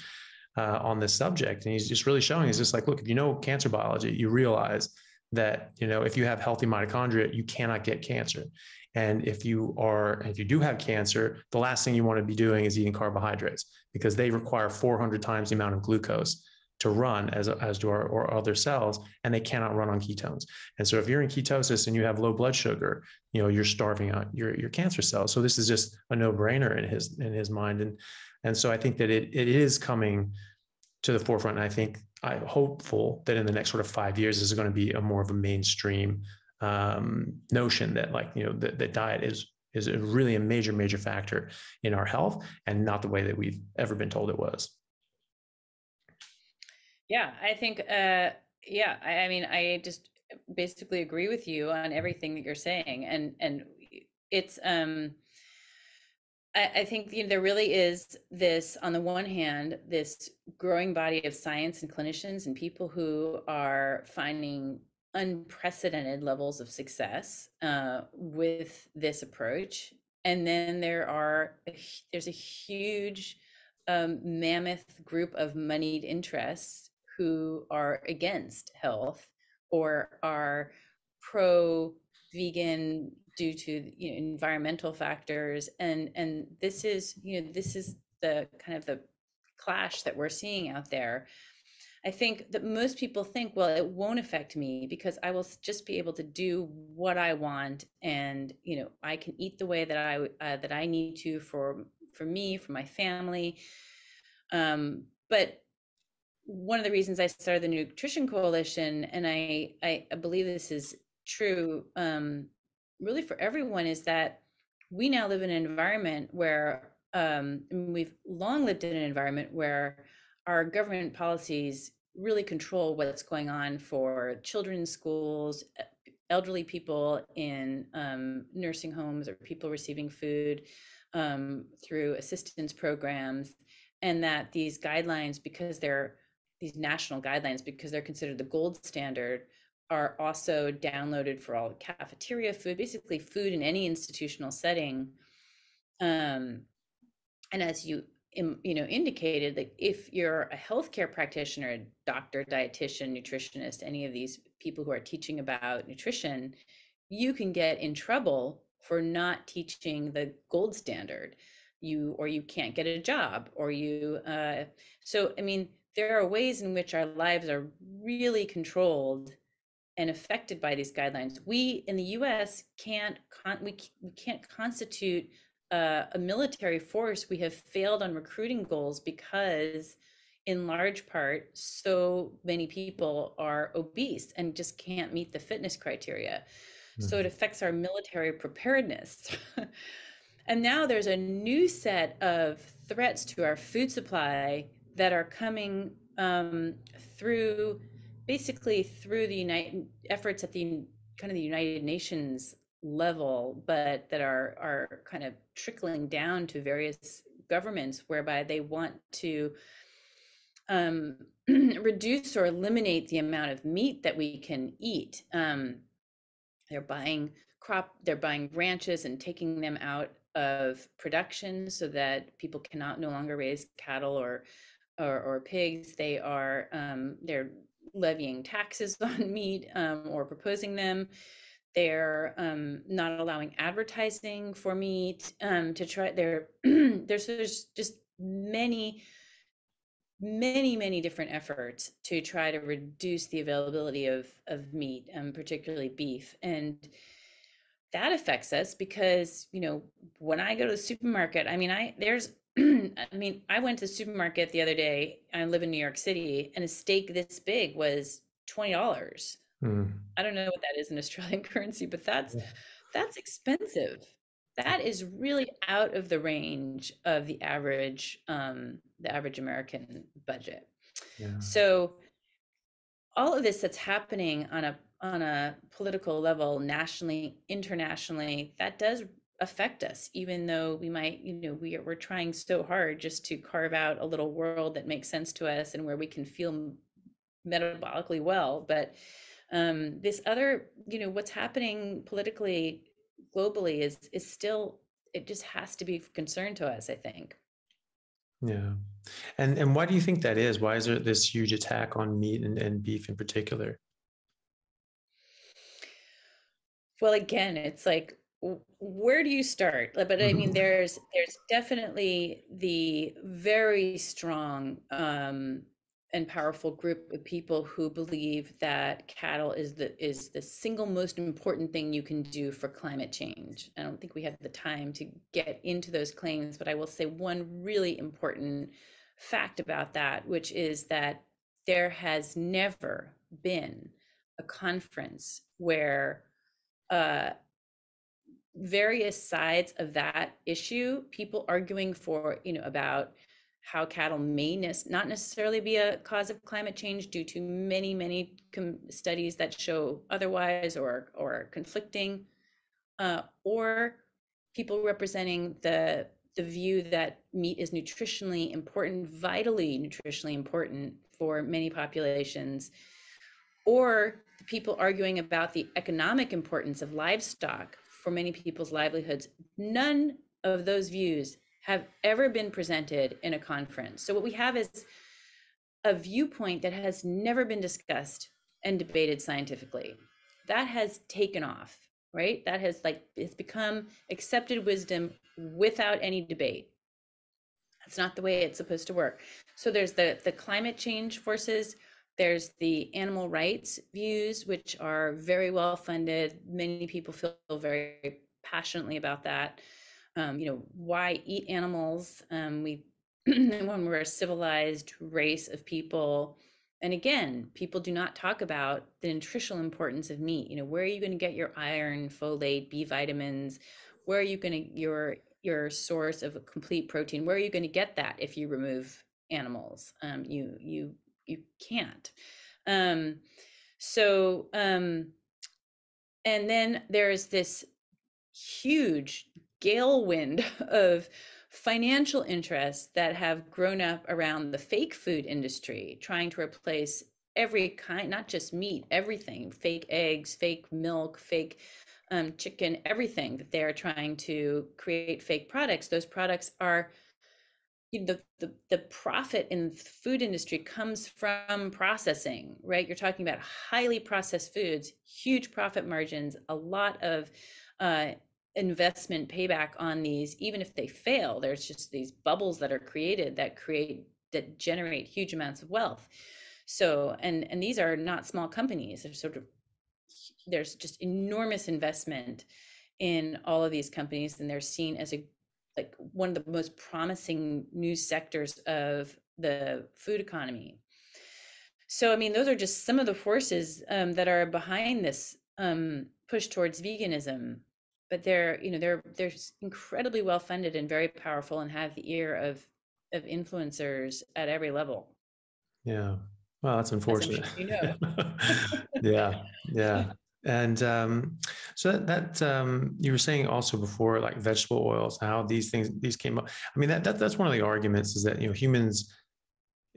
uh, on this subject. And he's just really showing is just like look if you know cancer biology you realize that you know if you have healthy mitochondria you cannot get cancer and if you are, if you do have cancer, the last thing you want to be doing is eating carbohydrates because they require 400 times the amount of glucose to run as, as do our or other cells, and they cannot run on ketones. And so if you're in ketosis and you have low blood sugar, you know, you're starving out your, your cancer cells. So this is just a no-brainer in his in his mind. And and so I think that it it is coming to the forefront. And I think I'm hopeful that in the next sort of five years, this is going to be a more of a mainstream um, notion that like you know that, that diet is is a really a major major factor in our health and not the way that we've ever been told it was. Yeah i think uh yeah I, I mean i just basically agree with you on everything that you're saying. And and it's um I, I think you know, there really is this, on the one hand, this growing body of science and clinicians and people who are finding unprecedented levels of success uh, with this approach. And then there are there's a huge um, mammoth group of moneyed interests who are against health or are pro vegan due to you know, environmental factors and and this is you know this is the kind of the clash that we're seeing out there. I think that most people think well it won't affect me because i will just be able to do what i want and you know i can eat the way that i uh, that i need to for for me for my family. Um but one of the reasons i started the nutrition coalition and i i, I believe this is true um really for everyone is that we now live in an environment where um, we've long lived in an environment where our government policies really control what's going on for children in schools, elderly people in um, nursing homes, or people receiving food um, through assistance programs, and that these guidelines, because they're these national guidelines, because they're considered the gold standard, are also downloaded for all cafeteria food, basically food in any institutional setting. Um, and as you you know indicated, that if you're a healthcare practitioner, doctor, dietitian, nutritionist, any of these people who are teaching about nutrition, you can get in trouble for not teaching the gold standard. You or you can't get a job, or you. Uh, so I mean, there are ways in which our lives are really controlled and affected by these guidelines. We in the U.S. can't con- we, we can't constitute uh, a military force. We have failed on recruiting goals because, in large part, so many people are obese and just can't meet the fitness criteria. Mm-hmm. So it mm-hmm. affects our military preparedness. and now there's a new set of threats to our food supply that are coming um, through basically through the United efforts at the kind of the United Nations level, but that are are kind of trickling down to various governments, whereby they want to um, reduce or eliminate the amount of meat that we can eat. Um, they're buying crop, they're buying ranches and taking them out of production so that people cannot no longer raise cattle or or, or pigs. They are um, they're levying taxes on meat um, or proposing them. They're um, not allowing advertising for meat um, to try. There, there's, there's just many, many, many different efforts to try to reduce the availability of of meat, um, particularly beef, and that affects us because you know when I go to the supermarket, I mean, I there's I mean, I went to the supermarket the other day. I live in New York City, and a steak this big was twenty dollars. Mm. I don't know what that is in Australian currency, but that's yeah. that's expensive. That is really out of the range of the average um, the average American budget. Yeah. So all of this that's happening on a on a political level, nationally, internationally, that does affect us even though we might you know we are, we're trying so hard just to carve out a little world that makes sense to us and where we can feel metabolically well. But um, this other you know what's happening politically globally is is still it just has to be concern to us i think. Yeah. And and why do you think that is? Why is there this huge attack on meat and, and beef in particular? Well again it's like where do you start? But i mean there's there's definitely the very strong um and powerful group of people who believe that cattle is the is the single most important thing you can do for climate change. I don't think we have the time to get into those claims but i will say one really important fact about that which is that there has never been a conference where uh, various sides of that issue, people arguing for, you know, about how cattle may not necessarily be a cause of climate change due to many, many studies that show otherwise or or conflicting, uh, or people representing the the view that meat is nutritionally important, vitally nutritionally important for many populations, or people arguing about the economic importance of livestock for many people's livelihoods. None of those views have ever been presented in a conference. So what we have is a viewpoint that has never been discussed and debated scientifically. That has taken off, right? That has like it's become accepted wisdom without any debate. That's not the way it's supposed to work. So there's the the climate change forces, there's the animal rights views which are very well funded. Many people feel very passionately about that. Um, you know, why eat animals? Um, we when we're a civilized race of people and again people do not talk about the nutritional importance of meat you know where are you going to get your iron folate b vitamins where are you going to your your source of a complete protein where are you going to get that if you remove animals um, you you you can't um, so um, and then there's this huge gale wind of financial interests that have grown up around the fake food industry, trying to replace every kind, not just meat, everything fake eggs, fake milk, fake um, chicken, everything that they're trying to create fake products. Those products are the, the the profit in the food industry comes from processing right? You're talking about highly processed foods huge profit margins a lot of uh, investment payback on these. Even if they fail there's just these bubbles that are created that create that generate huge amounts of wealth. So and and these are not small companies. They're sort of there's just enormous investment in all of these companies and they're seen as a like one of the most promising new sectors of the food economy. So i mean those are just some of the forces um, that are behind this um, push towards veganism. But they're you know they're they're incredibly well funded and very powerful and have the ear of of influencers at every level. Yeah. Well that's unfortunate. you know. yeah. Yeah and um, so that, that um, you were saying also before like vegetable oils how these things these came up i mean that, that that's one of the arguments is that you know humans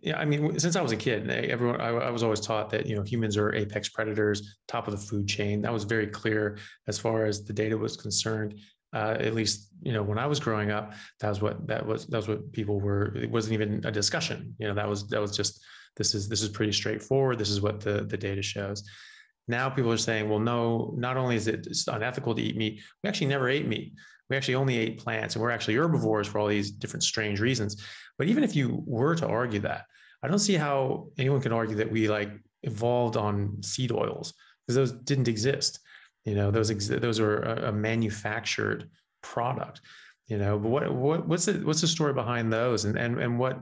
yeah, I mean, since I was a kid, eh, everyone I, I, was always taught that you know humans are apex predators, top of the food chain. That was very clear as far as the data was concerned. Uh, at least you know when I was growing up, that was what that was that was what people were. It wasn't even a discussion. You know, that was that was just this is this is pretty straightforward. This is what the the data shows. Now people are saying, well, no, not only is it unethical to eat meat, we actually never ate meat. We actually only ate plants, and we're actually herbivores for all these different strange reasons. But even if you were to argue that, I don't see how anyone can argue that we like evolved on seed oils because those didn't exist. You know, those ex- those are a, a, manufactured product. You know, but what what what's the what's the story behind those, and and and what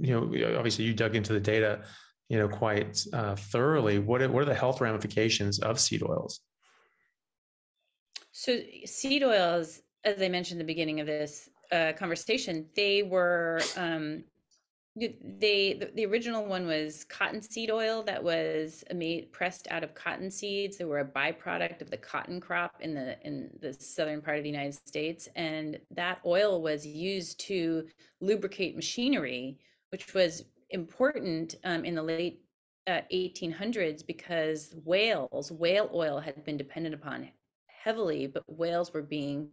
you know? Obviously, you dug into the data, you know, quite uh, thoroughly. What what are the health ramifications of seed oils? So seed oils, as I mentioned at the beginning of this uh, conversation, they were um, they the, the, original one was cottonseed oil that was made pressed out of cotton seeds they were a byproduct of the cotton crop in the in the southern part of the united states and that oil was used to lubricate machinery which was important um, in the late uh, 1800s because whales whale oil had been dependent upon heavily, but whales were being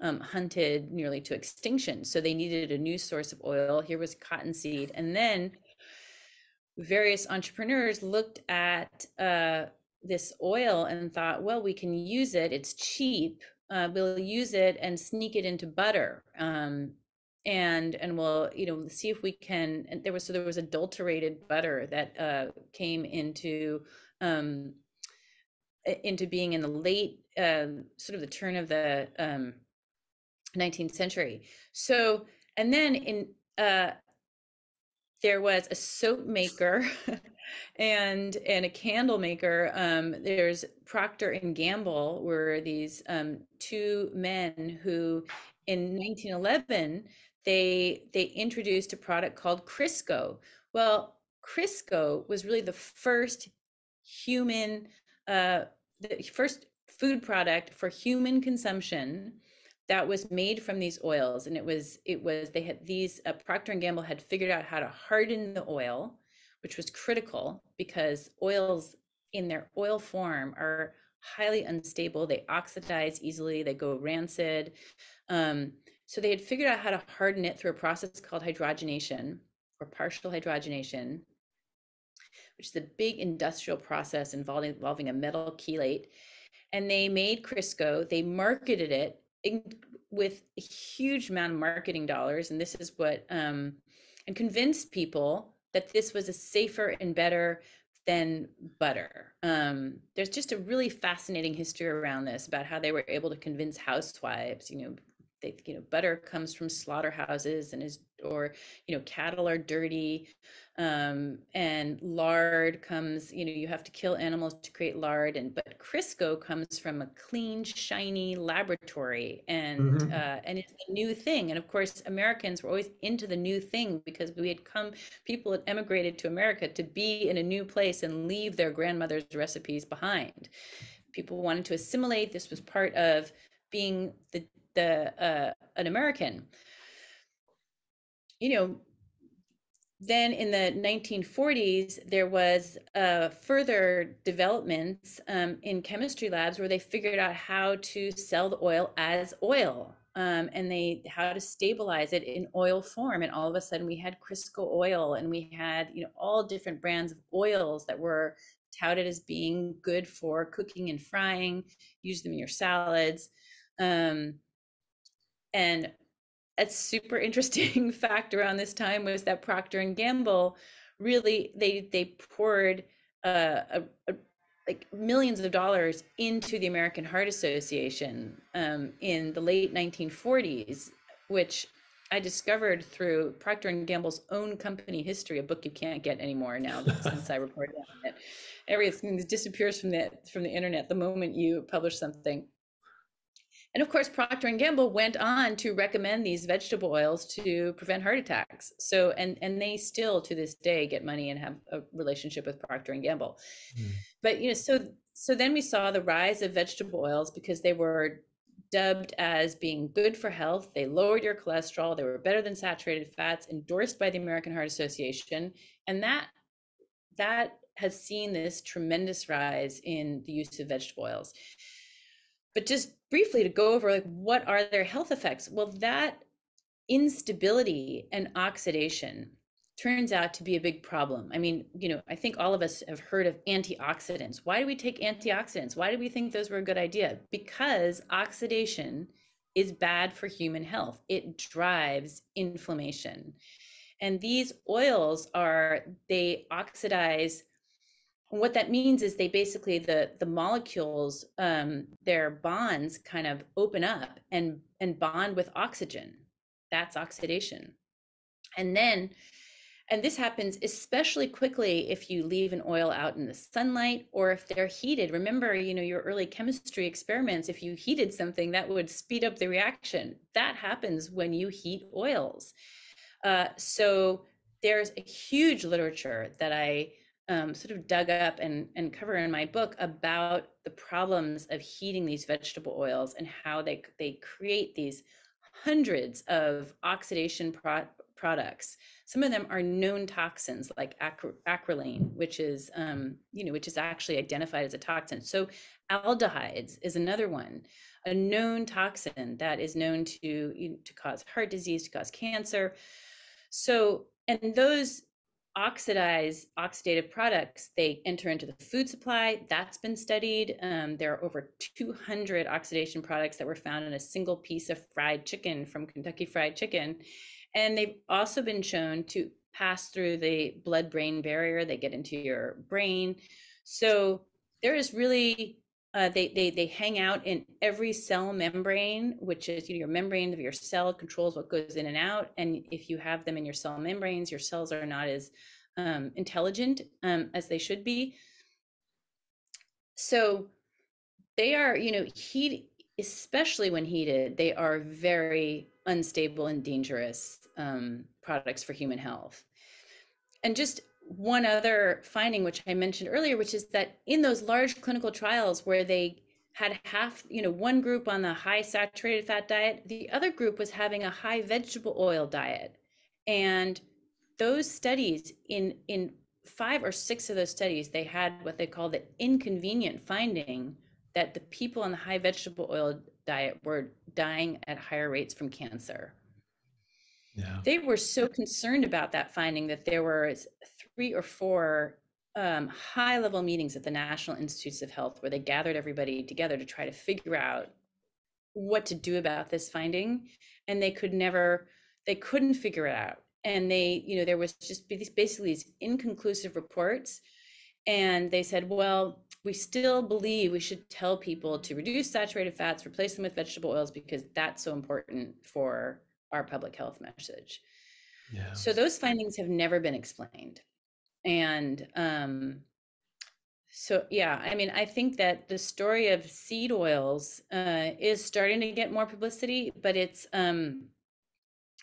um, hunted nearly to extinction. So they needed a new source of oil. Here was cottonseed. And then various entrepreneurs looked at uh, this oil and thought, well, we can use it, it's cheap. Uh, we'll use it and sneak it into butter. Um, and and we'll you know see if we can and there was so there was adulterated butter that uh, came into um, into being in the late um, sort of the turn of the um, 19th century. So, and then in uh, there was a soap maker and and a candle maker. Um, there's Procter and Gamble were these um, two men who, in 1911, they they introduced a product called Crisco. Well, Crisco was really the first human uh, the first food product for human consumption that was made from these oils and it was it was they had these uh, procter and gamble had figured out how to harden the oil which was critical because oils in their oil form are highly unstable they oxidize easily they go rancid um, so they had figured out how to harden it through a process called hydrogenation or partial hydrogenation which is a big industrial process involving, involving a metal chelate and they made crisco they marketed it in, with a huge amount of marketing dollars, and this is what um, and convinced people that this was a safer and better than butter. Um, there's just a really fascinating history around this about how they were able to convince housewives, you know, they, you know, butter comes from slaughterhouses and is, or, you know, cattle are dirty. Um, and lard comes, you know, you have to kill animals to create lard. And, but Crisco comes from a clean, shiny laboratory and, mm-hmm. uh, and it's a new thing. And of course, Americans were always into the new thing because we had come, people had emigrated to America to be in a new place and leave their grandmother's recipes behind. People wanted to assimilate. This was part of being the the uh, an American. You know, then in the 1940s, there was uh, further developments um, in chemistry labs where they figured out how to sell the oil as oil. Um, and they how to stabilize it in oil form and all of a sudden we had crisco oil and we had you know all different brands of oils that were touted as being good for cooking and frying use them in your salads um, and a super interesting fact around this time was that Procter and Gamble really they they poured uh, a, a, like millions of dollars into the American Heart Association um, in the late 1940s, which I discovered through Procter and Gamble's own company history, a book you can't get anymore now since I reported on it. Everything disappears from the from the internet the moment you publish something. And of course, Procter and Gamble went on to recommend these vegetable oils to prevent heart attacks. So, and and they still to this day get money and have a relationship with Procter and Gamble. Mm. But you know, so so then we saw the rise of vegetable oils because they were dubbed as being good for health. They lowered your cholesterol. They were better than saturated fats, endorsed by the American Heart Association, and that that has seen this tremendous rise in the use of vegetable oils but just briefly to go over like what are their health effects? Well that instability and oxidation turns out to be a big problem. I mean you know i think all of us have heard of antioxidants. Why do we take mm-hmm. antioxidants? Why do we think those were a good idea? Because oxidation is bad for human health. It drives inflammation. And these oils are they oxidize what that means is they basically the the molecules um, their bonds kind of open up and and bond with oxygen. That's oxidation. And then and this happens especially quickly if you leave an oil out in the sunlight or if they're heated. Remember you know your early chemistry experiments if you heated something that would speed up the reaction. That happens when you heat oils. Uh, so there's a huge literature that i um, sort of dug up and, and cover in my book about the problems of heating these vegetable oils and how they, they create these hundreds of oxidation pro- products. Some of them are known toxins like acr- acrolein, which is, um, you know, which is actually identified as a toxin. So aldehydes is another one, a known toxin that is known to, to cause heart disease, to cause cancer. So, and those oxidize oxidative products they enter into the food supply that's been studied. Um, there are over 200 oxidation products that were found in a single piece of fried chicken from kentucky fried chicken. And they've also been shown to pass through the blood brain barrier they get into your brain. So there is really uh, they, they they hang out in every cell membrane, which is you know, your membrane of your cell controls what goes in and out. And if you have them in your cell membranes, your cells are not as um, intelligent um, as they should be. So they are, you know, heat, especially when heated, they are very unstable and dangerous um, products for human health. And just one other finding, which I mentioned earlier, which is that in those large clinical trials where they had half, you know, one group on the high saturated fat diet, the other group was having a high vegetable oil diet. And those studies in in five or six of those studies, they had what they call the inconvenient finding that the people on the high vegetable oil diet were dying at higher rates from cancer. Yeah. They were so concerned about that finding that there were three or four um, high level meetings at the National Institutes of Health where they gathered everybody together to try to figure out what to do about this finding. And they could never, they couldn't figure it out. And they, you know, there was just basically these inconclusive reports. And they said, well, we still believe we should tell people to reduce saturated fats, replace them with vegetable oils because that's so important for our public health message. Yeah. So those findings have never been explained and um so yeah i mean i think that the story of seed oils uh is starting to get more publicity but it's um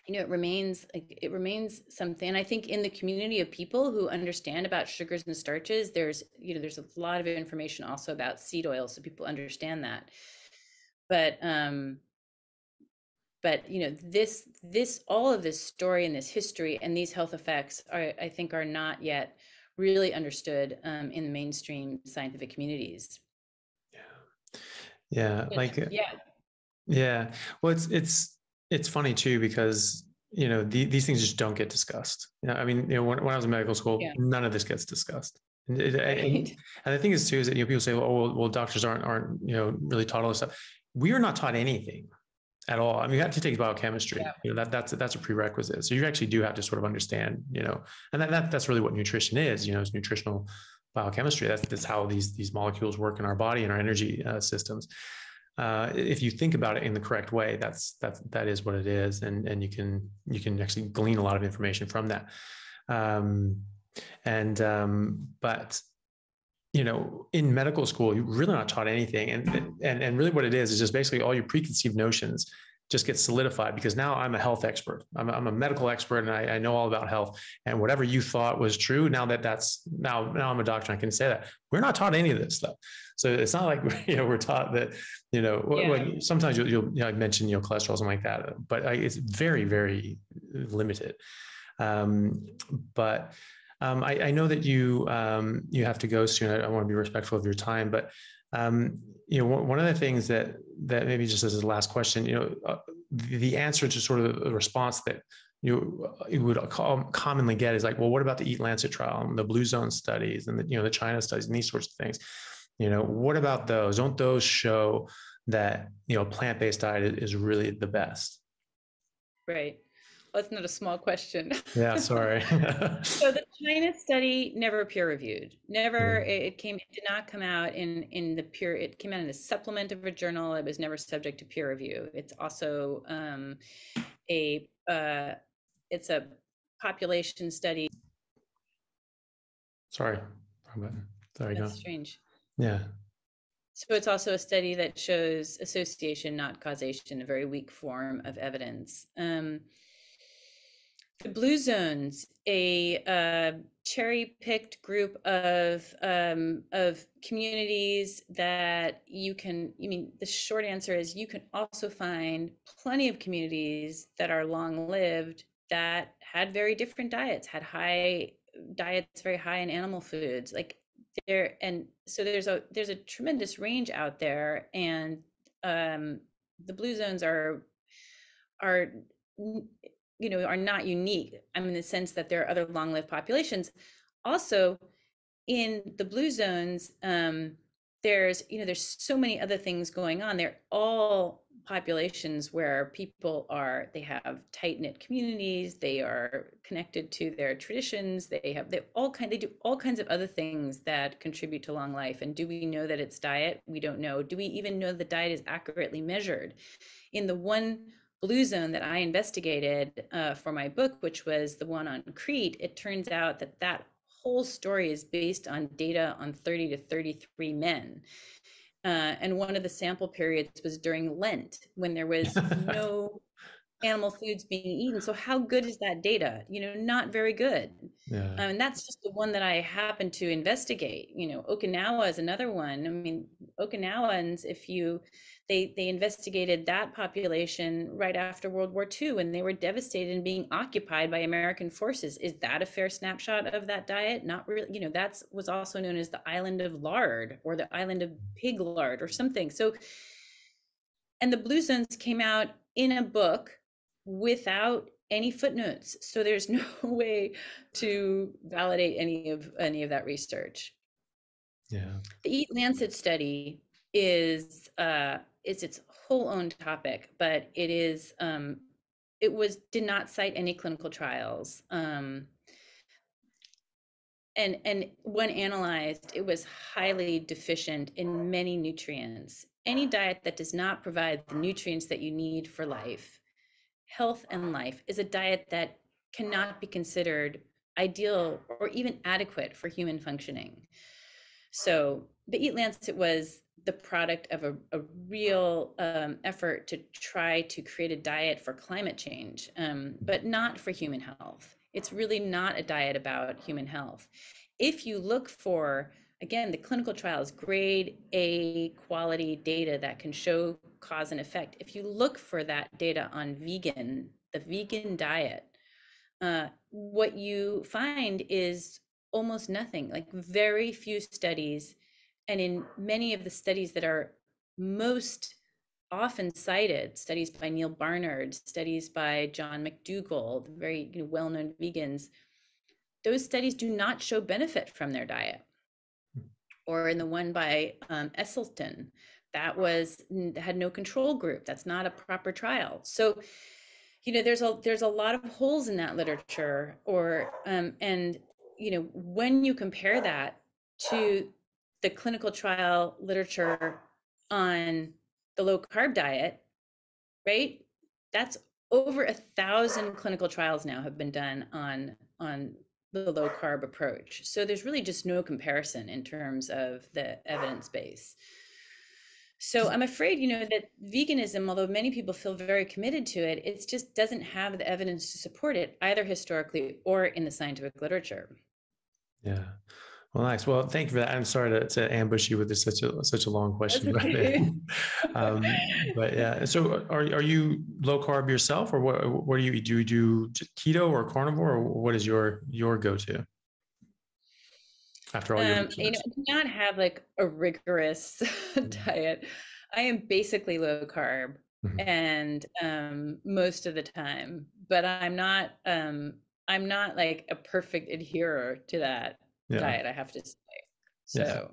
you know it remains it remains something. And i think in the community of people who understand about sugars and starches there's you know there's a lot of information also about seed oils so people understand that. But um but you know this this all of this story and this history and these health effects are i think are not yet really understood um, in the mainstream scientific communities. Yeah. Yeah like uh, yeah. yeah. Well it's it's it's funny too because you know the, these things just don't get discussed. You know, i mean you know when, when i was in medical school yeah. none of this gets discussed. And, it, right. and, and, the thing is too is that you know people say oh well, well doctors aren't aren't you know really taught all this stuff. We are not taught anything at all. I mean, you have to take biochemistry. Yeah. You know, that that's that's a prerequisite. So you actually do have to sort of understand, you know, and that, that that's really what nutrition is. You know, it's nutritional biochemistry. That's that's how these these molecules work in our body and our energy uh, systems. Uh, if you think about it in the correct way, that's that's that is what it is, and and you can you can actually glean a lot of information from that. Um, and um, but you know, in medical school, you're really not taught anything. And, and, and really what it is, is just basically all your preconceived notions just get solidified because now I'm a health expert. I'm a, I'm a medical expert and I, I, know all about health and whatever you thought was true. Now that that's now, now I'm a doctor, I can say that we're not taught any of this stuff. So it's not like, you know, we're taught that, you know, yeah. sometimes you'll, you'll you know, mention, you know, cholesterol, something like that, but I, it's very, very limited. Um, but um, I, I, know that you um, you have to go soon. I, I, want to be respectful of your time, but um, you know, one of the things that that maybe just as a last question, you know, uh, the, answer to sort of the response that you, you would commonly get is like, well, what about the Eat Lancet trial, and the Blue Zone studies, and the you know the China studies, and these sorts of things. You know, what about those? Don't those show that you know plant based diet is really the best? Right. That's not a small question. Yeah, sorry. so the China study never peer reviewed. Never mm. it came it did not come out in in the peer it came out in a supplement of a journal. It was never subject to peer review. It's also um, a uh, it's a population study. Sorry, wrong button. There you That's go. Strange. Yeah. So it's also a study that shows association, not causation, a very weak form of evidence. Um, the Blue Zones, a uh, cherry-picked group of um, of communities that you can. I mean, the short answer is you can also find plenty of communities that are long-lived that had very different diets, had high diets, very high in animal foods, like there. And so there's a there's a tremendous range out there, and um, the Blue Zones are are you know are not unique i mean in the sense that there are other long-lived populations. Also in the blue zones um, there's you know there's so many other things going on. They're all populations where people are they have tight knit communities they are connected to their traditions they have they all kind they do all kinds of other things that contribute to long life. And do we know that it's diet? We don't know. Do we even know the diet is accurately measured? In the one blue zone that I investigated uh, for my book, which was the one on Crete, it turns out that that whole story is based on data on 30 to 33 men. Uh, and one of the sample periods was during Lent when there was no animal foods being eaten. So how good is that data? You know, not very good. Yeah. Um, and that's just the one that I happened to investigate. You know, Okinawa is another one. I mean, Okinawans, if you they they investigated that population right after World War II and they were devastated and being occupied by American forces. Is that a fair snapshot of that diet? Not really, you know, that's was also known as the island of lard or the island of pig lard or something. So and the blue zones came out in a book without any footnotes. So there's no way to validate any of any of that research. Yeah. The Eat Lancet study is uh, is its whole own topic, but it is um, it was did not cite any clinical trials. Um, and and when analyzed, it was highly deficient in many nutrients. Any diet that does not provide the nutrients that you need for life, health and life, is a diet that cannot be considered ideal or even adequate for human functioning. So the Eat Lancet was the product of a, a real um, effort to try to create a diet for climate change, um, but not for human health. It's really not a diet about human health. If you look for, again, the clinical trials, grade A quality data that can show cause and effect, if you look for that data on vegan, the vegan diet, uh, what you find is almost nothing, like very few studies. And in many of the studies that are most often cited, studies by Neal Barnard, studies by John McDougall, the very you know, well-known vegans, those studies do not show benefit from their diet. Or in the one by um, Esselstyn, that was had no control group. That's not a proper trial. So, you know, there's a there's a lot of holes in that literature. Or um, and you know, when you compare that to the clinical trial literature on the low carb diet, right? That's over a thousand clinical trials now have been done on on the low carb approach. So there's really just no comparison in terms of the evidence base. So I'm afraid, you know, that veganism, although many people feel very committed to it, it just doesn't have the evidence to support it, either historically or in the scientific literature. Yeah. Well, nice. Well, thank you for that. I'm sorry to, to ambush you with this, such a such a long question, okay. um, but yeah. So, are are you low carb yourself, or what? What do you do? You do keto or carnivore, or what is your your go to? After all, um, you know, I do not have like a rigorous mm-hmm. diet. I am basically low carb, mm-hmm. and um, most of the time, but I'm not. Um, I'm not like a perfect adherer to that yeah. diet, I have to say. So yeah.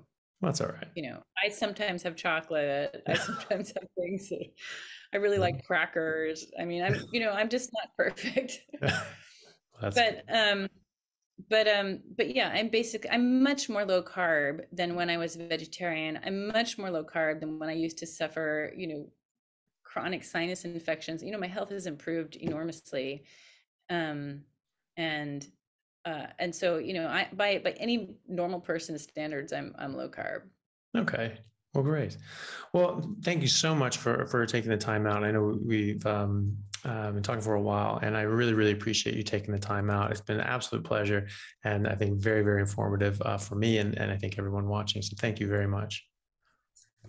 that's all right. You know, I sometimes have chocolate. I sometimes have things that I really like crackers. I mean, I'm, you know, I'm just not perfect. but um but um but yeah i'm basic i'm much more low carb than when i was a vegetarian i'm much more low carb than when i used to suffer you know chronic sinus infections you know my health has improved enormously um and uh, and so you know i by by any normal person's standards i'm i'm low carb. Okay. Well great. Well thank you so much for for taking the time out. I know we've um, uh, been talking for a while and i really really appreciate you taking the time out. It's been an absolute pleasure and i think very very informative uh, for me and, and i think everyone watching. So thank you very much.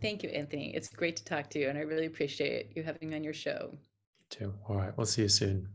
Thank you anthony. It's great to talk to you and i really appreciate you having me on your show. You too. All right. We'll see you soon